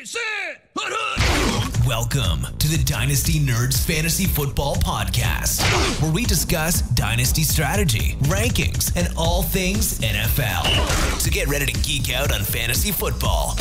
Ready, set, hut, hut. Welcome to the Dynasty Nerds Fantasy Football Podcast, where we discuss dynasty strategy, rankings, and all things NFL. So get ready to geek out on fantasy football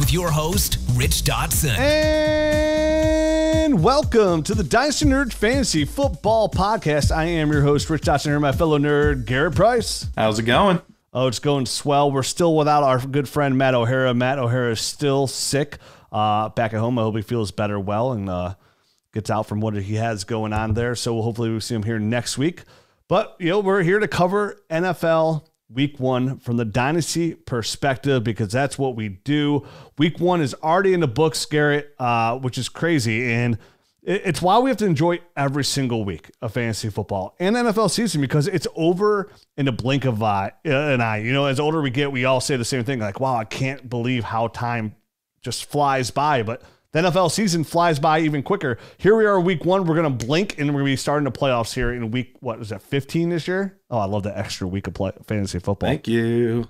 with your host, Rich Dotson. And welcome to the Dynasty Nerd Fantasy Football Podcast. I am your host, Rich Dotson, here, my fellow nerd, Garrett Price. How's it going? Oh, it's going swell. We're still without our good friend Matt O'Hara. Matt O'Hara is still sick uh, back at home. I hope he feels better well and uh, gets out from what he has going on there. So hopefully we'll see him here next week. But you know, we're here to cover NFL Week One from the dynasty perspective because that's what we do. Week One is already in the books, Garrett, uh, which is crazy and it's why we have to enjoy every single week of fantasy football and NFL season because it's over in a blink of an eye. You know, as older we get, we all say the same thing like, wow, I can't believe how time just flies by. But the NFL season flies by even quicker. Here we are, week one. We're going to blink and we're going to be starting the playoffs here in week, what is that, 15 this year? Oh, I love the extra week of play, fantasy football. Thank you.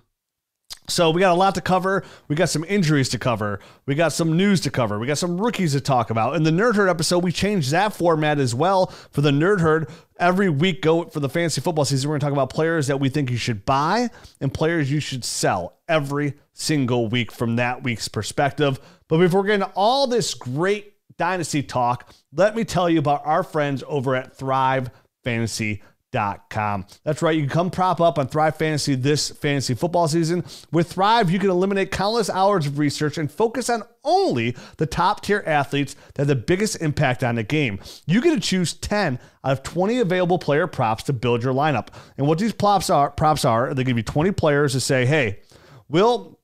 So we got a lot to cover. We got some injuries to cover. We got some news to cover. We got some rookies to talk about. In the Nerd Herd episode, we changed that format as well for the Nerd Herd. Every week, go for the fantasy football season. We're going to talk about players that we think you should buy and players you should sell every single week from that week's perspective. But before getting to all this great dynasty talk, let me tell you about our friends over at Thrive Fantasy Com. That's right. You can come prop up on Thrive Fantasy this fantasy football season. With Thrive, you can eliminate countless hours of research and focus on only the top tier athletes that have the biggest impact on the game. You get to choose 10 out of 20 available player props to build your lineup. And what these props are, props are, they give you 20 players to say, hey, will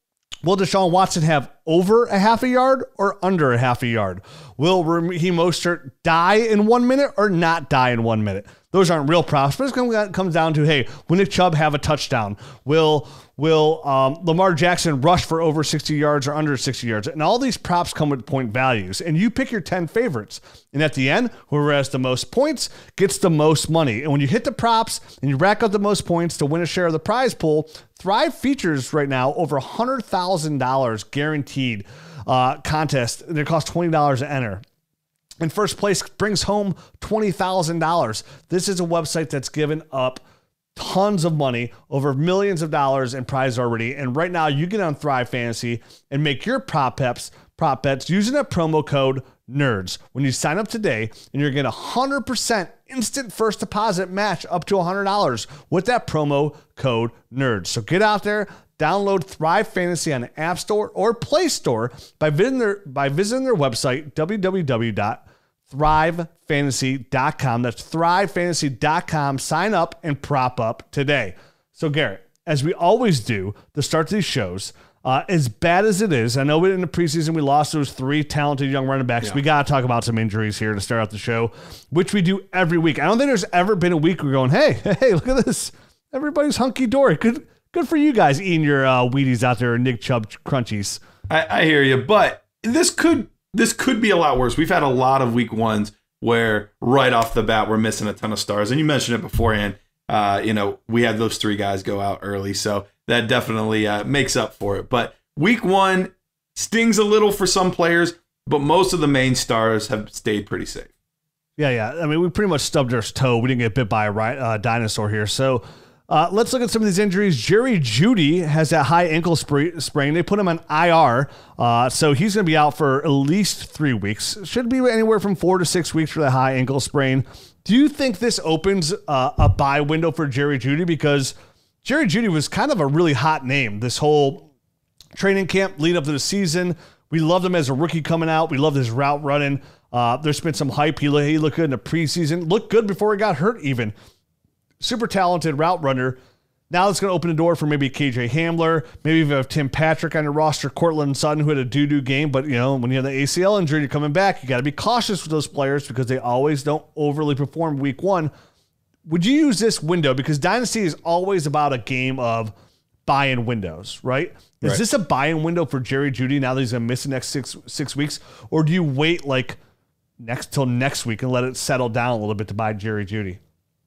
Will Deshaun Watson have over a half a yard or under a half a yard? Will Raheem Mostert die in one minute or not die in one minute? Those aren't real props, but it comes down to hey, will Nick Chubb have a touchdown? Will will um, Lamar Jackson rush for over 60 yards or under 60 yards? And all these props come with point values, and you pick your 10 favorites. And at the end, whoever has the most points gets the most money. And when you hit the props and you rack up the most points to win a share of the prize pool, Thrive features right now over $100,000 guaranteed uh, contest. It costs $20 to enter. And first place brings home $20,000. This is a website that's given up tons of money, over millions of dollars in prize already. And right now you get on Thrive Fantasy and make your prop bets, prop bets using a promo code NERDS. When you sign up today and you're getting a 100% instant first deposit match up to $100 with that promo code NERDS. So get out there, download Thrive Fantasy on App Store or Play Store by visiting their, by visiting their website, www.thrivefantasy.com. That's thrivefantasy.com. Sign up and prop up today. So, Garrett, as we always do, the start of these shows, uh, as bad as it is, I know in the preseason we lost those three talented young running backs. Yeah. We got to talk about some injuries here to start out the show, which we do every week. I don't think there's ever been a week we're going, hey, hey, look at this. Everybody's hunky dory. Good, good for you guys eating your uh, Wheaties out there, Nick Chubb crunchies. I, I hear you, but this could this could be a lot worse. We've had a lot of week ones where right off the bat we're missing a ton of stars, and you mentioned it beforehand. Uh, you know, we had those three guys go out early, so that definitely uh, makes up for it. But week one stings a little for some players, but most of the main stars have stayed pretty safe. Yeah, yeah. I mean, we pretty much stubbed our toe. We didn't get bit by a uh, dinosaur here, so uh, let's look at some of these injuries. Jerry Jeudy has that high ankle sprain. They put him on IR, uh, so he's going to be out for at least three weeks. Should be anywhere from four to six weeks for the high ankle sprain. Do you think this opens uh, a buy window for Jerry Jeudy? Because Jerry Jeudy was kind of a really hot name this whole training camp lead up to the season. We loved him as a rookie coming out. We loved his route running. Uh, there's been some hype. He, he looked good in the preseason. Looked good before he got hurt, even super talented route runner. Now it's going to open the door for maybe KJ Hamler, maybe you have Tim Patrick on your roster, Courtland Sutton, who had a doo doo game. But, you know, when you have the ACL injury, you're coming back, you got to be cautious with those players because they always don't overly perform week one. Would you use this window? Because Dynasty is always about a game of buy in windows, right? Is right. this a buy in window for Jerry Jeudy now that he's going to miss the next six, six weeks? Or do you wait like next till next week and let it settle down a little bit to buy Jerry Jeudy?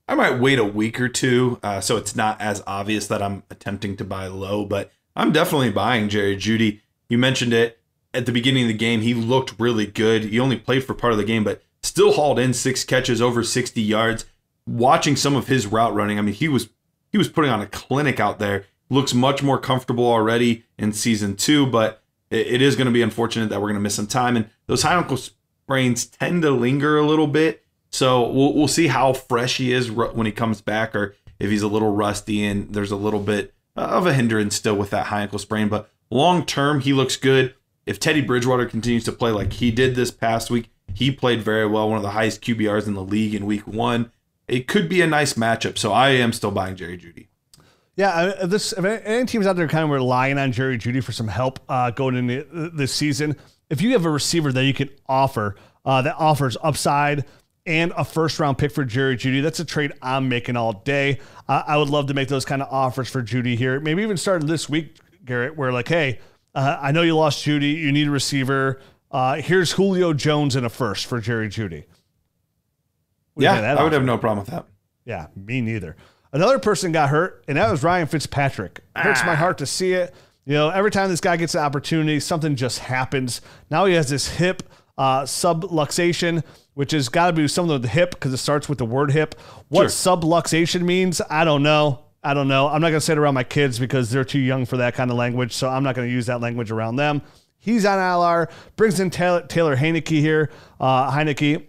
I might wait a week or two, uh, so it's not as obvious that I'm attempting to buy low. But I'm definitely buying Jerry Jeudy. You mentioned it. at the beginning of the game, he looked really good. He only played for part of the game, but still hauled in six catches over 60 yards. Watching some of his route running, I mean, he was he was putting on a clinic out there. Looks much more comfortable already in season two, but it, it is going to be unfortunate that we're going to miss some time. And those high ankle sprains tend to linger a little bit, so we'll we'll see how fresh he is when he comes back, or if he's a little rusty and there's a little bit of a hindrance still with that high ankle sprain. But long term, he looks good. If Teddy Bridgewater continues to play like he did this past week, he played very well, one of the highest QBRs in the league in week one. It could be a nice matchup. So I am still buying Jerry Jeudy. Yeah, this if any teams out there kind of relying on Jerry Jeudy for some help uh, going into this season, if you have a receiver that you can offer uh, that offers upside and a first round pick for Jerry Jeudy. That's a trade I'm making all day. Uh, I would love to make those kind of offers for Jeudy here. Maybe even starting this week, Garrett, where like, hey, uh, I know you lost Jeudy. you need a receiver. Uh, here's Julio Jones in a first for Jerry Jeudy. Yeah, I would have no problem with that. Yeah, me neither. Another person got hurt, and that was Ryan Fitzpatrick. It hurts my heart to see it. You know, every time this guy gets an opportunity, something just happens. Now he has this hip uh, subluxation, which has got to be something with the hip because it starts with the word hip. What sure. subluxation means, I don't know. I don't know. I'm not going to say it around my kids because they're too young for that kind of language. So I'm not going to use that language around them. He's on LR, brings in Taylor, Taylor Heinicke here. Uh, Heinicke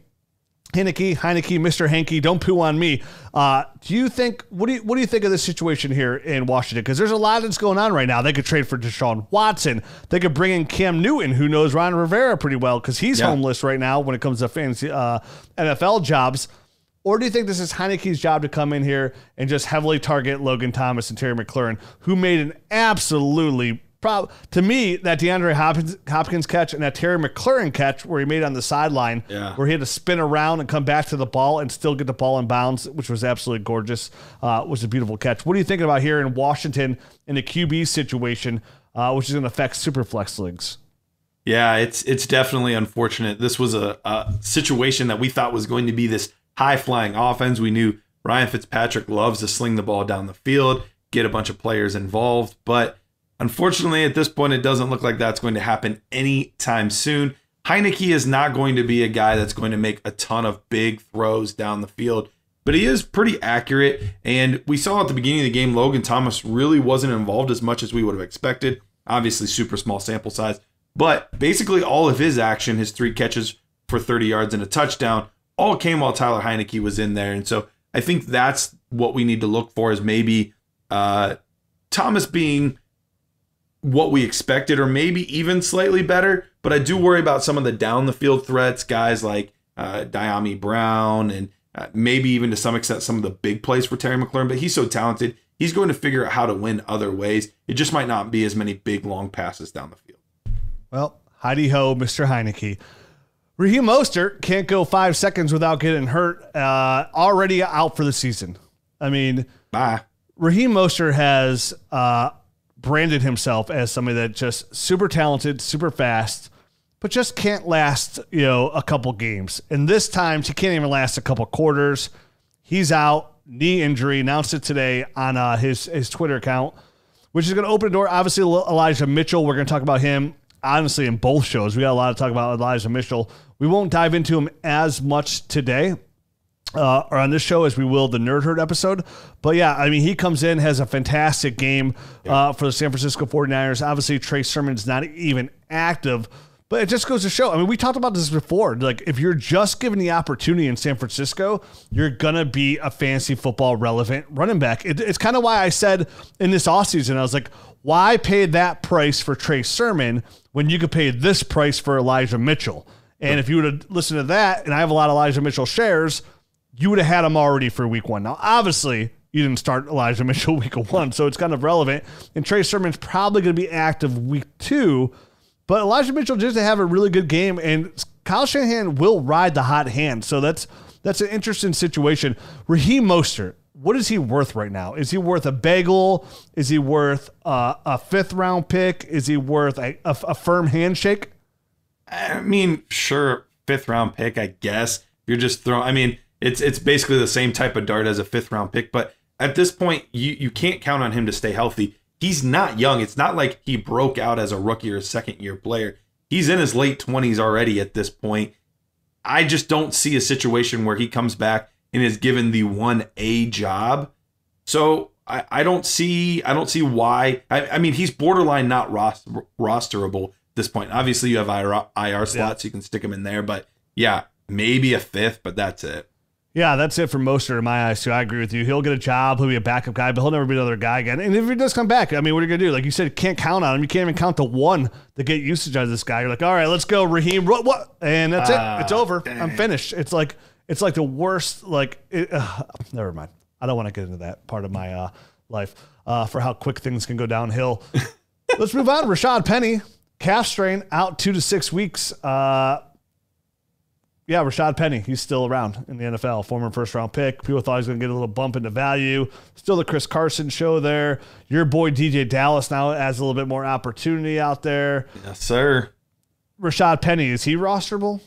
Heineke, Heineke, Mr. Hanky, don't poo on me. Uh, do you think what do you what do you think of this situation here in Washington? Because there's a lot that's going on right now. They could trade for Deshaun Watson. They could bring in Cam Newton, who knows Ron Rivera pretty well because he's yeah. homeless right now when it comes to fancy uh, NFL jobs. Or do you think this is Heinicke's job to come in here and just heavily target Logan Thomas and Terry McLaurin, who made an absolutely Prob- to me, that DeAndre Hopkins, Hopkins catch and that Terry McLaurin catch where he made on the sideline, yeah. where he had to spin around and come back to the ball and still get the ball in bounds, which was absolutely gorgeous, uh, was a beautiful catch. What are you thinking about here in Washington in the QB situation, uh, which is going to affect Superflex leagues? Yeah, it's it's definitely unfortunate. This was a, a situation that we thought was going to be this high flying offense. We knew Ryan Fitzpatrick loves to sling the ball down the field, get a bunch of players involved, but Unfortunately, at this point, it doesn't look like that's going to happen anytime soon. Heinicke is not going to be a guy that's going to make a ton of big throws down the field, but he is pretty accurate. And we saw at the beginning of the game, Logan Thomas really wasn't involved as much as we would have expected. Obviously, super small sample size, but basically all of his action, his three catches for 30 yards and a touchdown, all came while Tyler Heinicke was in there. And so I think that's what we need to look for is maybe uh, Thomas being what we expected, or maybe even slightly better. But I do worry about some of the down the field threats, guys like uh, Dyami Brown, and uh, maybe even to some extent some of the big plays for Terry McLaurin. But he's so talented, he's going to figure out how to win other ways. It just might not be as many big long passes down the field. Well, Heidi ho, Mr. Heinicke. Raheem Mostert can't go five seconds without getting hurt. Uh, already out for the season. I mean, bye. Raheem Mostert has uh, branded himself as somebody that just super talented, super fast, but just can't last, you know, a couple games. And this time he can't even last a couple quarters. He's out, knee injury, announced it today on uh, his his Twitter account, which is going to open the door. Obviously, Elijah Mitchell, we're going to talk about him honestly in both shows. We got a lot to talk about Elijah Mitchell. We won't dive into him as much today uh, or on this show as we will the Nerd Herd episode. But yeah, I mean, he comes in, has a fantastic game uh, for the San Francisco 49ers. Obviously, Trey Sermon's not even active, but it just goes to show. I mean, we talked about this before. Like, if you're just given the opportunity in San Francisco, you're going to be a fancy football relevant running back. It, it's kind of why I said in this offseason, I was like, why pay that price for Trey Sermon when you could pay this price for Elijah Mitchell? And if you would have listened to that, and I have a lot of Elijah Mitchell shares – you would have had him already for week one. Now, obviously, you didn't start Elijah Mitchell week one, so it's kind of relevant. And Trey Sermon's probably going to be active week two, but Elijah Mitchell just to have a really good game, and Kyle Shanahan will ride the hot hand. So that's that's an interesting situation. Raheem Mostert, what is he worth right now? Is he worth a bagel? Is he worth uh, a fifth round pick? Is he worth a, a, a firm handshake? I mean, sure, fifth round pick, I guess. You're just throwing. I mean it's it's basically the same type of dart as a fifth round pick, but at this point, you you can't count on him to stay healthy. He's not young. It's not like he broke out as a rookie or a second year player. He's in his late 20s already at this point. I just don't see a situation where he comes back and is given the 1A job. So I, I don't see I don't see why. I, I mean, he's borderline not roster, rosterable at this point. Obviously, you have IR, IR slots, yeah. you can stick him in there, but yeah, maybe a fifth, but that's it. Yeah, that's it for Mostert in my eyes too. I agree with you. He'll get a job. He'll be a backup guy, but he'll never be another guy again. And if he does come back, I mean, what are you gonna do? Like you said, can't count on him. You can't even count to one to get usage out of this guy. You're like, all right, let's go, Raheem. What? what? And that's uh, it. It's over. Dang. I'm finished. It's like it's like the worst. Like, it, uh, never mind. I don't want to get into that part of my uh, life uh, for how quick things can go downhill. let's move on. Rashad Penny, calf strain, out two to six weeks. Uh, yeah, Rashad Penny, he's still around in the NFL, former first round pick. People thought he was going to get a little bump into value. Still the Chris Carson show there. Your boy DeeJay Dallas now has a little bit more opportunity out there. Yes, sir. Rashad Penny, is he rosterable?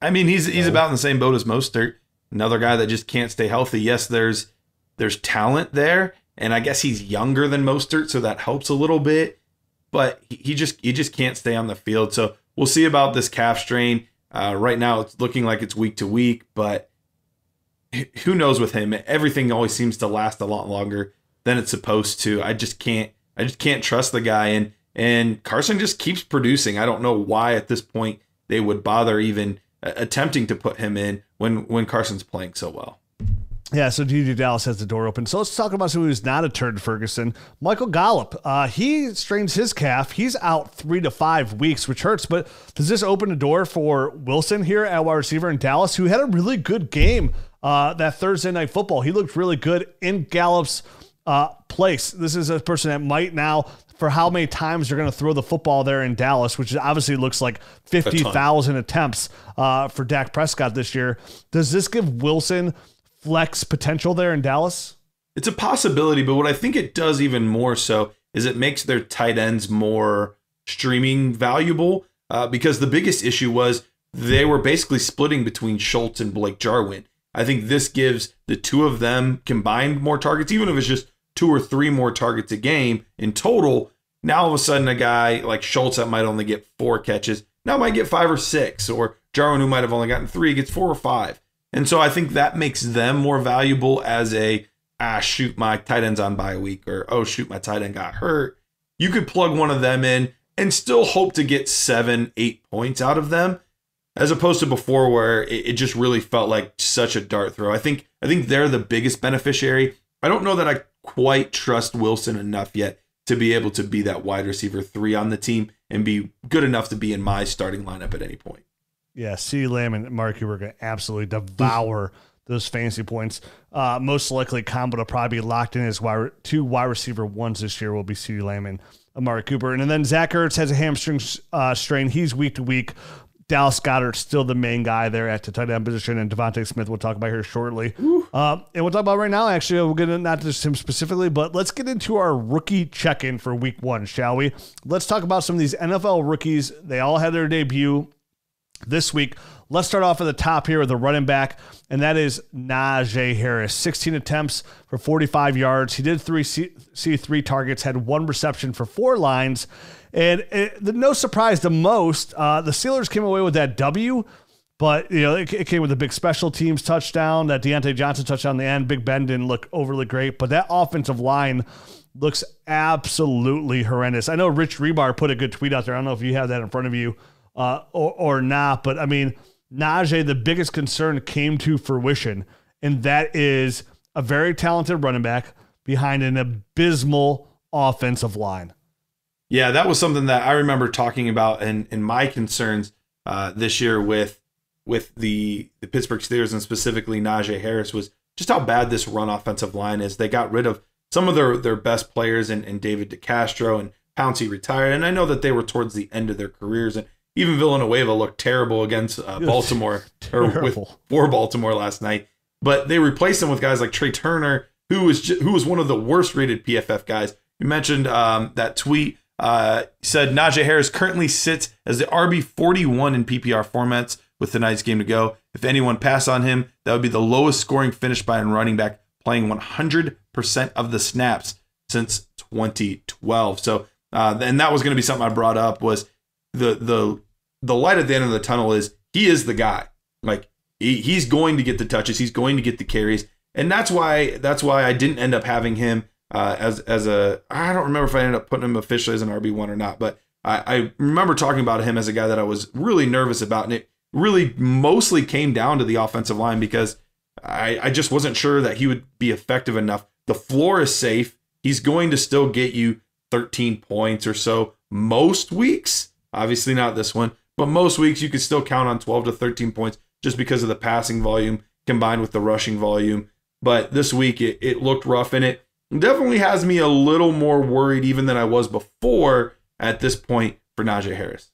I mean, he's he's about in the same boat as Mostert. Another guy that just can't stay healthy. Yes, there's there's talent there, and I guess he's younger than Mostert, so that helps a little bit. But he just he just can't stay on the field. So we'll see about this calf strain uh, right now, it's looking like it's week to week, but who knows with him? Everything always seems to last a lot longer than it's supposed to. I just can't. I just can't trust the guy, and and Carson just keeps producing. I don't know why at this point they would bother even attempting to put him in when when Carson's playing so well. Yeah, so DeeJay Dallas has the door open. So let's talk about someone who's not a turd Ferguson. Michael Gallup. Uh, he strains his calf. He's out three to five weeks, which hurts. But does this open a door for Wilson here at wide receiver in Dallas, who had a really good game uh, that Thursday night football? He looked really good in Gallup's uh, place. This is a person that might now for how many times they're going to throw the football there in Dallas, which obviously looks like 50,000 attempts uh, for Dak Prescott this year. Does this give Wilson flex potential there in Dallas? It's a possibility, but what I think it does even more so is it makes their tight ends more streaming valuable uh, because the biggest issue was they were basically splitting between Schultz and Blake Jarwin. I think this gives the two of them combined more targets, even if it's just two or three more targets a game in total. Now all of a sudden, a guy like Schultz that might only get four catches now might get five or six, or Jarwin who might have only gotten three gets four or five. And so I think that makes them more valuable as a ah shoot my tight end's on bye week or oh shoot my tight end got hurt. You could plug one of them in and still hope to get seven, eight points out of them, as opposed to before where it, it just really felt like such a dart throw. I think I think they're the biggest beneficiary. I don't know that I quite trust Wilson enough yet to be able to be that wide receiver three on the team and be good enough to be in my starting lineup at any point. Yeah, CeeDee Lamb and Mark are going to absolutely devour those fantasy points. Uh, most likely, combo to probably be locked in as wide, two wide receiver ones this year will be CeeDee Lamb and Amari Cooper. And then Zach Ertz has a hamstring uh, strain. He's week to week. Dallas Goedert still the main guy there at the tight end position, and DeVonta Smith we'll talk about here shortly. Uh, and we'll talk about right now. Actually, we're going to not just him specifically, but let's get into our rookie check-in for Week One, shall we? Let's talk about some of these NFL rookies. They all had their debut this week. Let's start off at the top here with the running back, and that is Najee Harris. 16 attempts for 45 yards. He did three see, see three targets, had one reception for four lines. And it, the, no surprise, the most, uh, the Steelers came away with that W, but you know it, it, came with a big special teams touchdown, that Diontae Johnson touchdown in the end. Big Ben didn't look overly great, but that offensive line looks absolutely horrendous. I know Rich Rebar put a good tweet out there. I don't know if you have that in front of you uh, or, or not. But I mean, Najee, the biggest concern came to fruition, and that is a very talented running back behind an abysmal offensive line. Yeah, that was something that I remember talking about and in, in my concerns uh, this year with with the the Pittsburgh Steelers and specifically Najee Harris was just how bad this run offensive line is. They got rid of some of their their best players and, and David DeCastro and Pouncey retired, and I know that they were towards the end of their careers and even Villanueva looked terrible against uh, Baltimore or with for Baltimore last night. But they replaced him with guys like Trai Turner, who was who was one of the worst rated PFF guys. You mentioned um, that tweet uh, said Najee Harris currently sits as the RB 41 in PPR formats with tonight's game to go. If anyone pass on him, that would be the lowest scoring finish by a running back playing 100% of the snaps since 2012. So, uh, and that was going to be something I brought up was the the the light at the end of the tunnel is he is the guy. Like he, he's going to get the touches, he's going to get the carries, and that's why that's why I didn't end up having him uh, as as a I don't remember if I ended up putting him officially as an RB one or not, but I, I remember talking about him as a guy that I was really nervous about, and it really mostly came down to the offensive line because I, I just wasn't sure that he would be effective enough. The floor is safe. He's going to still get you 13 points or so most weeks. Obviously, not this one, but most weeks you could still count on 12 to 13 points just because of the passing volume combined with the rushing volume. But this week it, it looked rough and it definitely has me a little more worried even than I was before at this point for Najee Harris.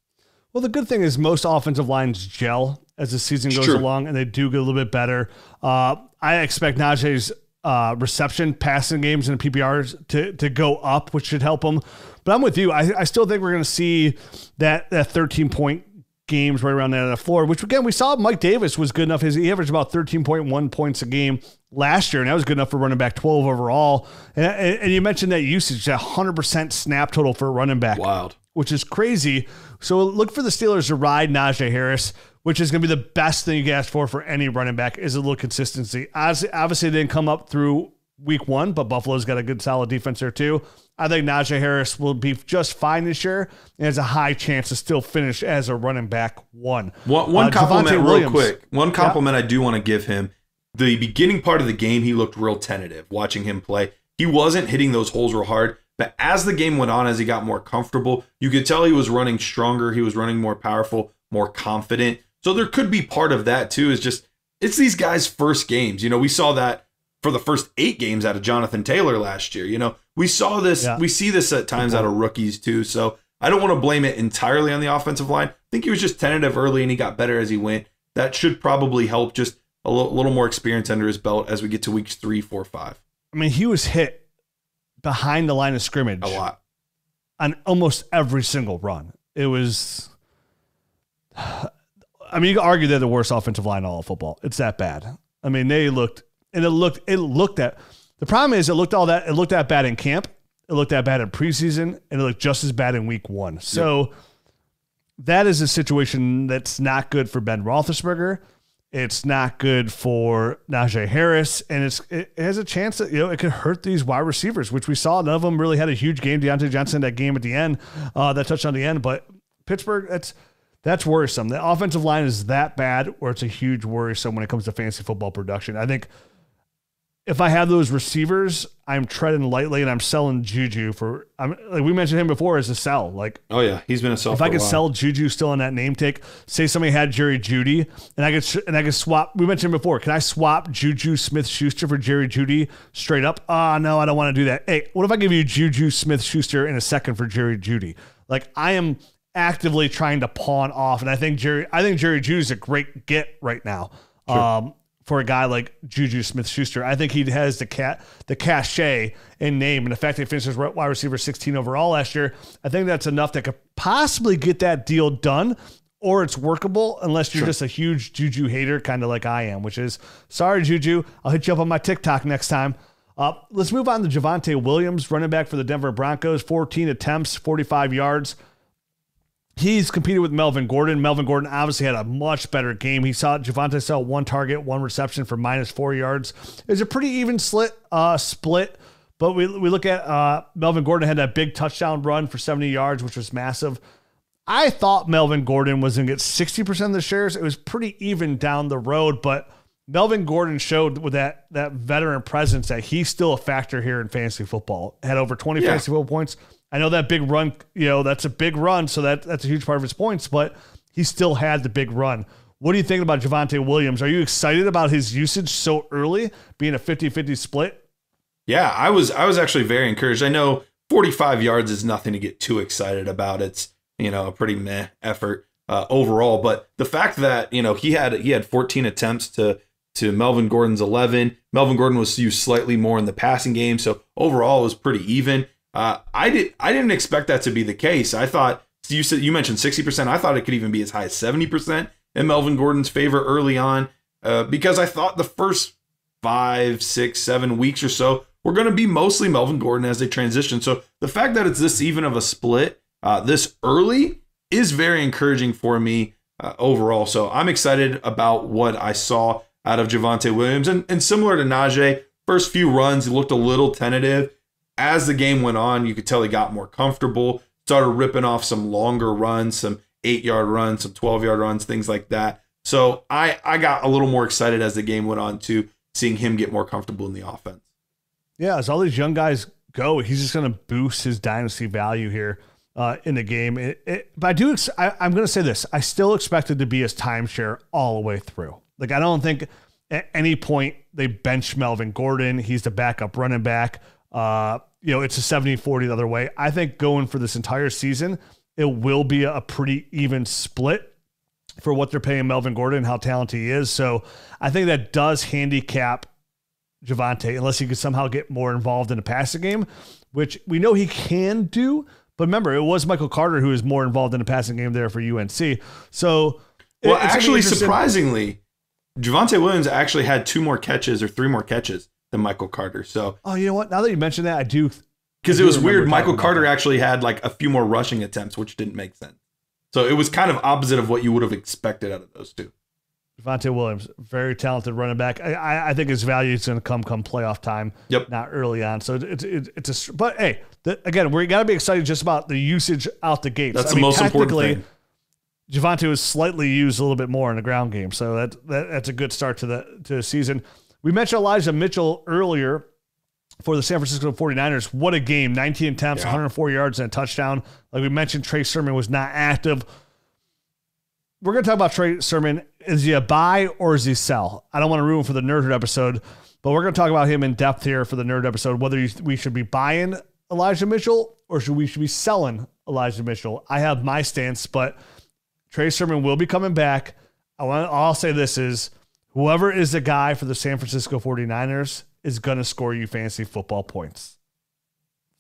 Well, the good thing is most offensive lines gel as the season goes True. along, and they do get a little bit better. Uh, I expect Najee's uh, reception, passing games, and PPRs to to go up, which should help him. But I'm with you. I, I still think we're going to see that that 13 point games right around the floor. Which again, we saw Mike Davis was good enough. His he averaged about 13.1 points a game last year, and that was good enough for running back 12 overall. And, and, you mentioned that usage, that 100% snap total for a running back Wild. which is crazy. So look for the Steelers to ride Najee Harris, which is going to be the best thing you can ask for for any running back is a little consistency. Obviously, obviously it didn't come up through week one, but Buffalo's got a good solid defense there too. I think Najee Harris will be just fine this year and has a high chance to still finish as a running back one. One, one Uh, compliment, Javonte real Williams. quick. One compliment I do want to give him. The beginning part of the game, he looked real tentative watching him play. He wasn't hitting those holes real hard. But as the game went on, as he got more comfortable, you could tell he was running stronger. He was running more powerful, more confident. So there could be part of that too. Is just it's these guys' first games. You know, we saw that for the first eight games out of Jonathan Taylor last year. You know, we saw this. Yeah. We see this at times out of rookies too. So I don't want to blame it entirely on the offensive line. I think he was just tentative early and he got better as he went. That should probably help just a little more experience under his belt as we get to weeks three, four, five. I mean, he was hit behind the line of scrimmage A lot. on almost every single run. It was. I mean, you could argue they're the worst offensive line in all of football. It's that bad. I mean, they looked and it looked it looked at. The problem is it looked all that it looked that bad in camp. It looked that bad in preseason, and it looked just as bad in week one. So that is a situation that's not good for Ben Roethlisberger. It's not good for Najee Harris, and it's it has a chance that you know it could hurt these wide receivers, which we saw. None of them really had a huge game. Diontae Johnson that game at the end, uh, that touchdown at the end, but Pittsburgh, that's that's worrisome. The offensive line is that bad, where it's a huge worrisome when it comes to fantasy football production. I think if I have those receivers, I'm treading lightly and I'm selling Juju for. I'm like we mentioned him before as a sell. Like Oh yeah, he's been a sell. if I could sell Juju still on that name take, say somebody had Jerry Jeudy, and I could and I could swap. We mentioned before. Can I swap Juju Smith Schuster for Jerry Jeudy straight up? Ah, no, I don't want to do that. Hey, what if I give you Juju Smith Schuster in a second for Jerry Jeudy? Like I am actively trying to pawn off, and I think Jerry, I think Jerry Jeudy's a great get right now. Um, for a guy like Juju Smith Schuster. I think he has the cat the cachet in name and the fact that he finished as wide receiver 16 overall last year. I think that's enough that could possibly get that deal done. Or it's workable unless you're just a huge Juju hater, kind of like I am, which is sorry, Juju. I'll hit you up on my TikTok next time. Uh, let's move on to Javonte Williams, running back for the Denver Broncos. 14 attempts, 45 yards. He's competed with Melvin Gordon. Melvin Gordon obviously had a much better game. He saw Javonte sell one target, one reception for minus four yards. It's a pretty even split. Uh, split. But we, we look at uh, Melvin Gordon had that big touchdown run for 70 yards, which was massive. I thought Melvin Gordon was going to get 60% of the shares. It was pretty even down the road, but Melvin Gordon showed with that that veteran presence that he's still a factor here in fantasy football. Had over 20 Yeah. fantasy football points. I know that big run, you know, that's a big run, so that that's a huge part of his points, but he still had the big run. What do you think about Javonte Williams? Are you excited about his usage so early, being a 50-50 split? Yeah, I was I was actually very encouraged. I know 45 yards is nothing to get too excited about. It's you know a pretty meh effort uh, overall, but the fact that you know he had he had 14 attempts to to Melvin Gordon's 11. Melvin Gordon was used slightly more in the passing game, so overall it was pretty even. Uh, I did I didn't expect that to be the case. I thought you said you mentioned 60%. I thought it could even be as high as 70% in Melvin Gordon's favor early on uh, because I thought the first five, six, seven weeks or so, we're going to be mostly Melvin Gordon as they transition. So the fact that it's this even of a split uh, this early is very encouraging for me uh, overall. So I'm excited about what I saw out of Javonte Williams. And, and similar to Najee, first few runs, he looked a little tentative. As the game went on, you could tell he got more comfortable, started ripping off some longer runs, some eight yard runs, some 12 yard runs, things like that. So I, I got a little more excited as the game went on too, seeing him get more comfortable in the offense. Yeah, as all these young guys go, he's just going to boost his dynasty value here uh, in the game. It, it, but I do, ex- I, I'm going to say this: I still expect it to be his timeshare all the way through. Like I don't think at any point they bench Melvin Gordon. He's the backup running back. Uh, you know, it's a 70 40 the other way. I think going for this entire season, it will be a pretty even split for what they're paying Melvin Gordon and how talented he is. So I think that does handicap Javonte unless he could somehow get more involved in the passing game, which we know he can do. But remember, it was Michael Carter who was more involved in the passing game there for UNC. So, well, actually, surprisingly, Javonte Williams actually had two more catches or three more catches than Michael Carter. So, oh, you know what? Now that you mention that, I do because it was weird. Michael Carter actually had like a few more rushing attempts, which didn't make sense. So it was kind of opposite of what you would have expected out of those two. Javonte Williams, very talented running back. I, I think his value is going to come come playoff time. Yep. Not early on. So it's it's, it's a but hey, the, again, we got to be excited just about the usage out the gate. That's I the mean, most important thing. Javonte was slightly used a little bit more in the ground game, so that, that that's a good start to the to the season. We mentioned Elijah Mitchell earlier for the San Francisco 49ers. What a game. 19 attempts, yeah. 104 yards, and a touchdown. Like we mentioned, Trey Sermon was not active. We're going to talk about Trey Sermon. Is he a buy or is he sell? I don't want to ruin for the Nerd episode, but we're going to talk about him in depth here for the Nerd episode, whether we should be buying Elijah Mitchell or should we should be selling Elijah Mitchell. I have my stance, but Trey Sermon will be coming back. I want, I'll say this is whoever is the guy for the San Francisco 49ers is going to score you fantasy football points.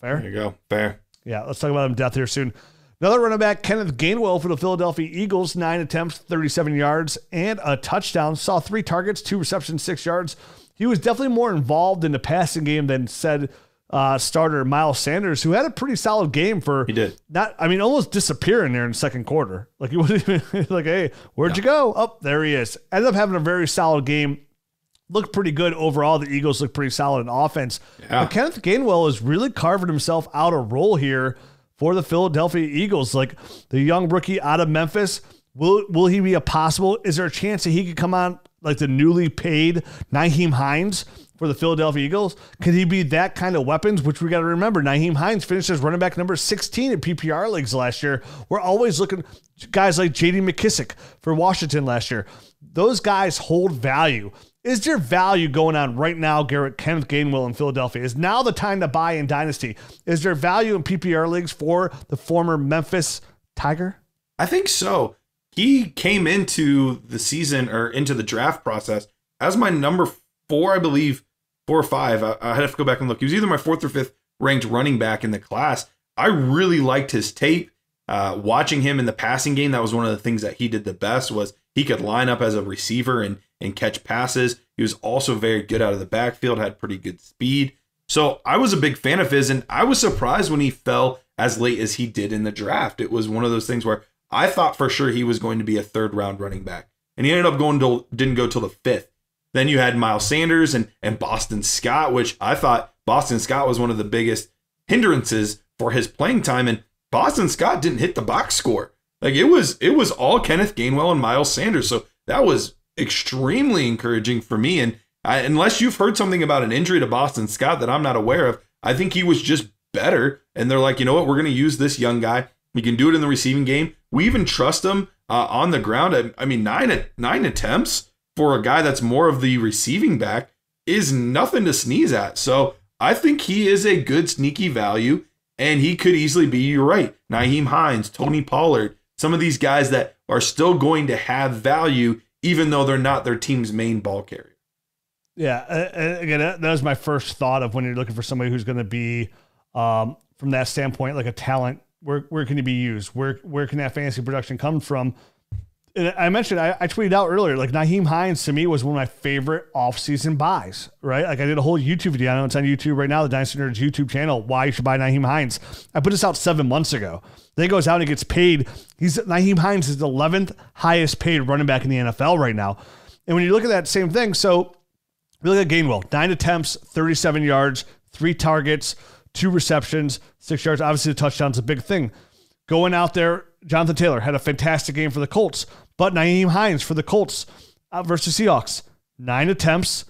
Fair? There you go. Fair. Yeah, let's talk about him death here soon. Another running back, Kenneth Gainwell for the Philadelphia Eagles, nine attempts, 37 yards, and a touchdown. Saw three targets, two receptions, six yards. He was definitely more involved in the passing game than said uh, starter Miles Sanders, who had a pretty solid game for he did not. I mean, almost disappearing there in the second quarter. Like he wasn't even like, hey, where'd yeah. you go? Up oh, there he is. Ended up having a very solid game looked pretty good overall. The Eagles look pretty solid in offense. Yeah. But Kenneth Gainwell has really carved himself out a role here for the Philadelphia Eagles. Like the young rookie out of Memphis, will will he be a possible? Is there a chance that he could come on like the newly paid Nyheim Hines for the Philadelphia Eagles? Could he be that kind of weapons? Which we got to remember, Nyheim Hines finished as running back number 16 in PPR leagues last year. We're always looking guys like J.D. McKissic for Washington last year. Those guys hold value. Is there value going on right now, Garrett Kenneth Gainwell in Philadelphia? Is now the time to buy in Dynasty? Is there value in PPR leagues for the former Memphis Tiger? I think so. He came into the season or into the draft process as my number four, I believe, four or five. I, I had to go back and look. He was either my fourth or fifth ranked running back in the class. I really liked his tape. Uh, watching him in the passing game, that was one of the things that he did the best was he could line up as a receiver and and catch passes. He was also very good out of the backfield, had pretty good speed. So I was a big fan of his, and I was surprised when he fell as late as he did in the draft. It was one of those things where I thought for sure he was going to be a third round running back, and he ended up going to didn't go till the fifth. Then you had Miles Sanders and and Boston Scott, which I thought Boston Scott was one of the biggest hindrances for his playing time, and Boston Scott didn't hit the box score. Like it was it was all Kenneth Gainwell and Miles Sanders. So that was extremely encouraging for me. And I, unless you've heard something about an injury to Boston Scott that I'm not aware of, I think he was just better. And they're like, you know what? We're going to use this young guy. We can do it in the receiving game. We even trust him uh, on the ground. I, I mean, nine nine attempts for a guy that's more of the receiving back is nothing to sneeze at. So I think he is a good sneaky value, and he could easily be. You're right, Nyheim Hines, Tony Pollard, some of these guys that are still going to have value even though they're not their team's main ball carrier. Yeah, again, that was my first thought of when you're looking for somebody who's going to be, um, from that standpoint, like a talent. Where where can he be used? Where where can that fantasy production come from? And I mentioned I, I tweeted out earlier like Nyheim Hines to me was one of my favorite offseason buys, right? Like I did a whole YouTube video. I know it's on YouTube right now, the Dynasty Nerds YouTube channel, why you should buy Nyheim Hines. I put this out seven months ago. Then he goes out and gets paid. He's Nyheim Hines is the 11th highest paid running back in the NFL right now. And when you look at that same thing, so we look at Gainwell, nine attempts, 37 yards, three targets, two receptions, six yards. Obviously, the touchdown's a big thing. Going out there, Jonathan Taylor had a fantastic game for the Colts, but Nyheim Hines for the Colts uh, versus Seahawks, nine attempts,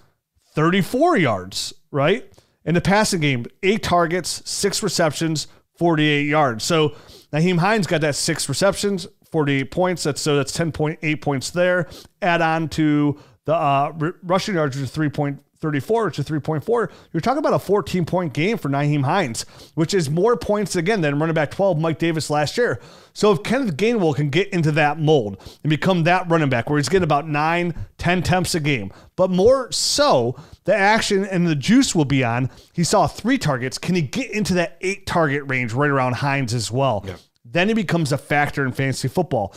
34 yards, right? In the passing game, eight targets, six receptions, 48 yards. So Nyheim Hines got that six receptions, 48 points. That's so that's 10.8 points there. Add on to the uh, rushing yards, which is 3.5 34 to 3.4, you're talking about a 14 point game for Nyheim Hines, which is more points again than running back 12 Mike Davis last year. So if Kenneth Gainwell can get into that mold and become that running back where he's getting about nine, 10 temps a game, but more so, the action and the juice will be on. He saw three targets. Can he get into that eight target range right around Hines as well? Yeah. Then he becomes a factor in fantasy football.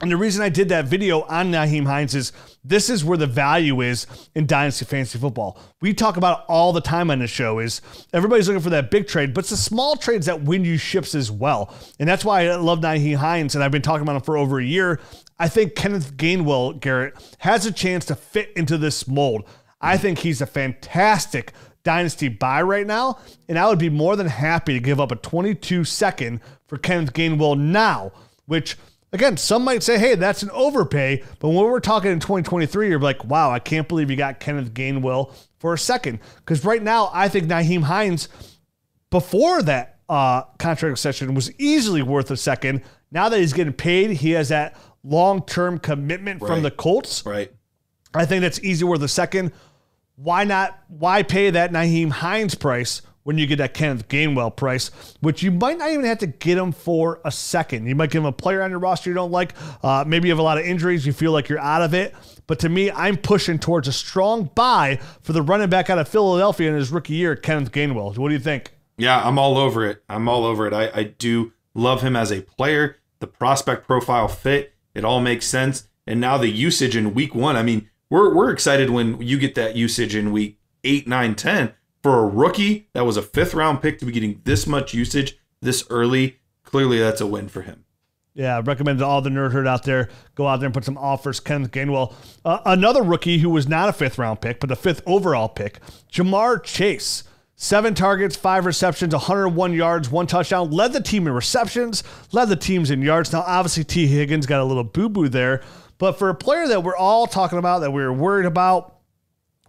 And the reason I did that video on Nyheim Hines is this is where the value is in Dynasty Fantasy Football. We talk about all the time on the show is everybody's looking for that big trade, but it's the small trades that win you ships as well. And that's why I love Nyheim Hines, and I've been talking about him for over a year. I think Kenneth Gainwell, Garrett, has a chance to fit into this mold. I think he's a fantastic dynasty buy right now, and I would be more than happy to give up a 22 second for Kenneth Gainwell now, which again, some might say, hey, that's an overpay. But when we're talking in 2023, you're like, wow, I can't believe you got Kenneth Gainwell for a second. Because right now, I think Nyheim Hines, before that uh, contract extension, was easily worth a second. Now that he's getting paid, he has that long term commitment from the Colts. Right. I think that's easy worth a second. Why not? Why pay that Nyheim Hines price when you get that Kenneth Gainwell price, which you might not even have to get him for a second? You might give him a player on your roster you don't like. Uh, maybe you have a lot of injuries. You feel like you're out of it. But to me, I'm pushing towards a strong buy for the running back out of Philadelphia in his rookie year, Kenneth Gainwell. What do you think? Yeah, I'm all over it. I'm all over it. I, I do love him as a player. The prospect profile fit. It all makes sense. And now the usage in week one. I mean, we're we're excited when you get that usage in week eight, nine, ten. For a rookie that was a fifth round pick to be getting this much usage this early, clearly that's a win for him. Yeah, I recommend to all the nerd herd out there go out there and put some offers. Kenneth Gainwell, uh, another rookie who was not a fifth round pick, but a fifth overall pick, Ja'Marr Chase. Seven targets, five receptions, 101 yards, one touchdown. Led the team in receptions, led the teams in yards. Now, obviously, Tee Higgins got a little boo boo there, but for a player that we're all talking about, that we were worried about,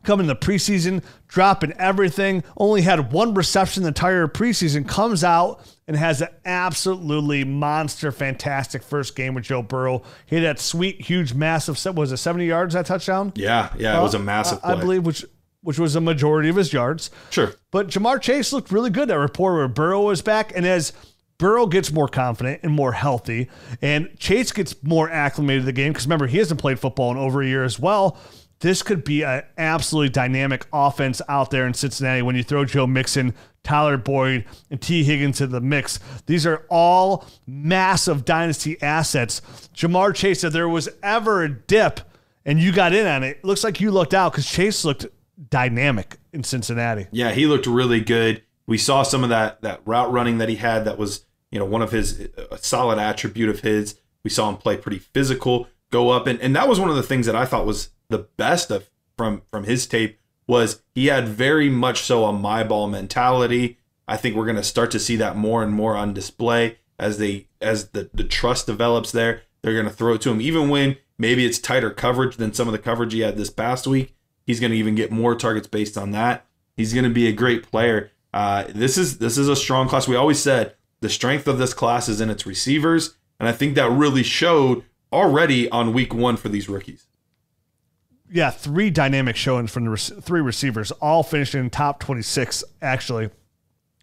coming to the preseason, dropping everything, only had one reception the entire preseason, comes out and has an absolutely monster, fantastic first game with Joe Burrow. He had that sweet, huge, massive, was it 70 yards that touchdown? Yeah, yeah, it was a uh, massive I, I believe, which which was a majority of his yards. Sure. But Ja'Marr Chase looked really good. That report where Burrow was back, and as Burrow gets more confident and more healthy, and Chase gets more acclimated to the game because remember he hasn't played football in over a year as well. This could be an absolutely dynamic offense out there in Cincinnati when you throw Joe Mixon, Tyler Boyd, and Tee Higgins into the mix. These are all massive dynasty assets. Ja'Marr Chase, if there was ever a dip and you got in on it, it looks like you looked out because Chase looked dynamic in Cincinnati. Yeah, he looked really good. We saw some of that that route running that he had. That was you know one of his a solid attribute of his. We saw him play pretty physical, go up, and and that was one of the things that I thought was the best of from from his tape was he had very much so a my ball mentality. I think we're going to start to see that more and more on display as they as the the trust develops there. They're going to throw it to him even when maybe it's tighter coverage than some of the coverage he had this past week. He's going to even get more targets based on that. He's going to be a great player. Uh, this is this is a strong class. We always said the strength of this class is in its receivers, and I think that really showed already on week one for these rookies. Yeah, three dynamic showings from the rec- three receivers, all finished in top 26, actually.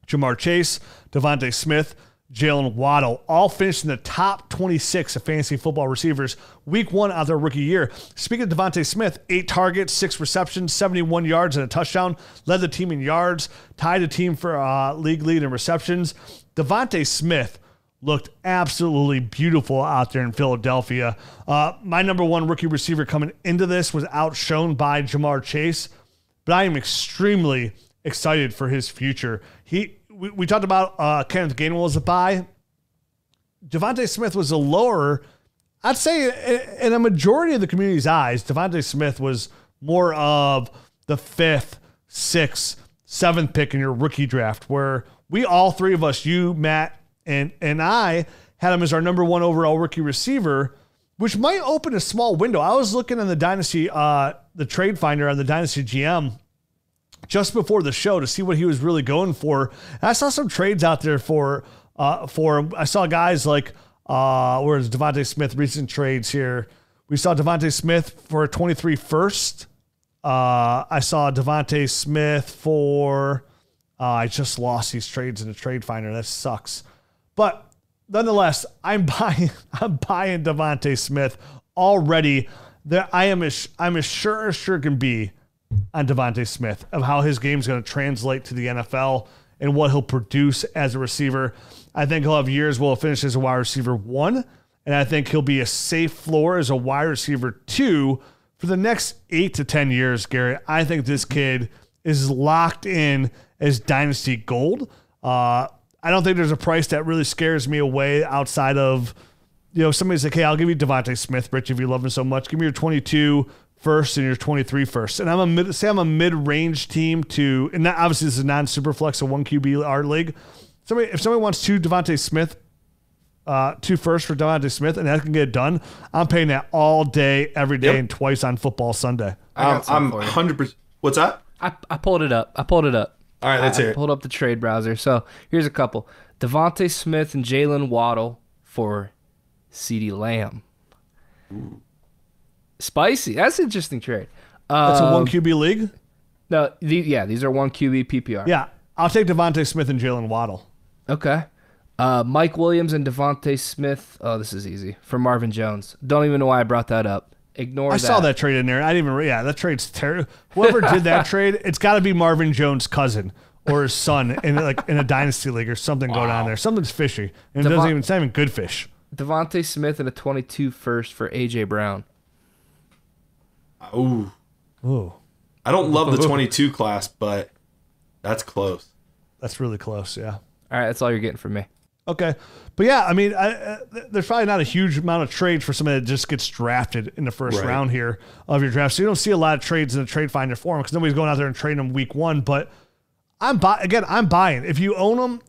Ja'Marr Chase, DeVonta Smith, Jalen Waddle, all finished in the top 26 of fantasy football receivers week one of their rookie year. Speaking of DeVonta Smith, eight targets, six receptions, 71 yards, and a touchdown. Led the team in yards, tied the team for uh, league lead in receptions. DeVonta Smith looked absolutely beautiful out there in Philadelphia. Uh, my number one rookie receiver coming into this was outshone by Ja'Marr Chase, but I am extremely excited for his future. He we, we talked about uh, Kenneth Gainwell as a buy. DeVonta Smith was a lower. I'd say in a majority of the community's eyes, DeVonta Smith was more of the fifth, sixth, seventh pick in your rookie draft, where we all three of us, you, Matt, and and I, had him as our number one overall rookie receiver, which might open a small window. I was looking in the dynasty, uh, the trade finder on the dynasty GM just before the show to see what he was really going for. And I saw some trades out there for uh, for I saw guys like uh, where's DeVonta Smith recent trades here. We saw DeVonta Smith for a 23 first. Uh, I saw DeVonta Smith for. Uh, I just lost these trades in the trade finder. That sucks. But nonetheless, I'm buying. I'm buying DeVonta Smith already. That I am as I'm as sure as sure can be on DeVonta Smith of how his game's going to translate to the NFL and what he'll produce as a receiver. I think he'll have years where he'll finish as a wide receiver one, and I think he'll be a safe floor as a wide receiver two for the next eight to 10 years, Garrett. I think this kid is locked in as dynasty gold. Uh, I don't think there's a price that really scares me away outside of, you know, somebody's like, hey, I'll give you DeVonta Smith, Rich, if you love him so much. Give me your 22 first and your 23 first. And I'm a mid, say I'm a mid-range team to, and that, obviously this is a non-super flex, a one QB art league. Somebody, if somebody wants two DeVonta Smith, uh, two first for DeVonta Smith, and that can get it done, I'm paying that all day, every day, Yep. and twice on football Sunday. Got I'm 100%. What's that? I, I pulled it up. I pulled it up. All right, let's I, hear I it. pulled up the trade browser. So here's a couple: DeVonta Smith and Jalen Waddle for CeeDee Lamb. Spicy. That's an interesting trade. That's a Um, one QB league. No, the, yeah, these are one QB PPR. Yeah, I'll take DeVonta Smith and Jalen Waddle. Okay. Uh, Mike Williams and DeVonta Smith. Oh, this is easy for Marvin Jones. Don't even know why I brought that up. Ignore I that. saw that trade in there. I didn't even. re- Yeah, that trade's terrible. Whoever did that trade, it's got to be Marvin Jones' cousin or his son in like in a dynasty league or something going on there. Something's fishy, and it doesn't even. It's not even good fish. DeVonta Smith and a 22 first for AJ Brown. Ooh. Ooh, I don't love the 22 class, but that's close. that's really close. Yeah. All right, that's all you're getting from me. Okay, but yeah, I mean, I, uh, there's probably not a huge amount of trades for somebody that just gets drafted in the first Right. round here of your draft. So you don't see a lot of trades in the trade finder forum because nobody's going out there and trading them week one. But I'm buy again. I'm buying. If you own them,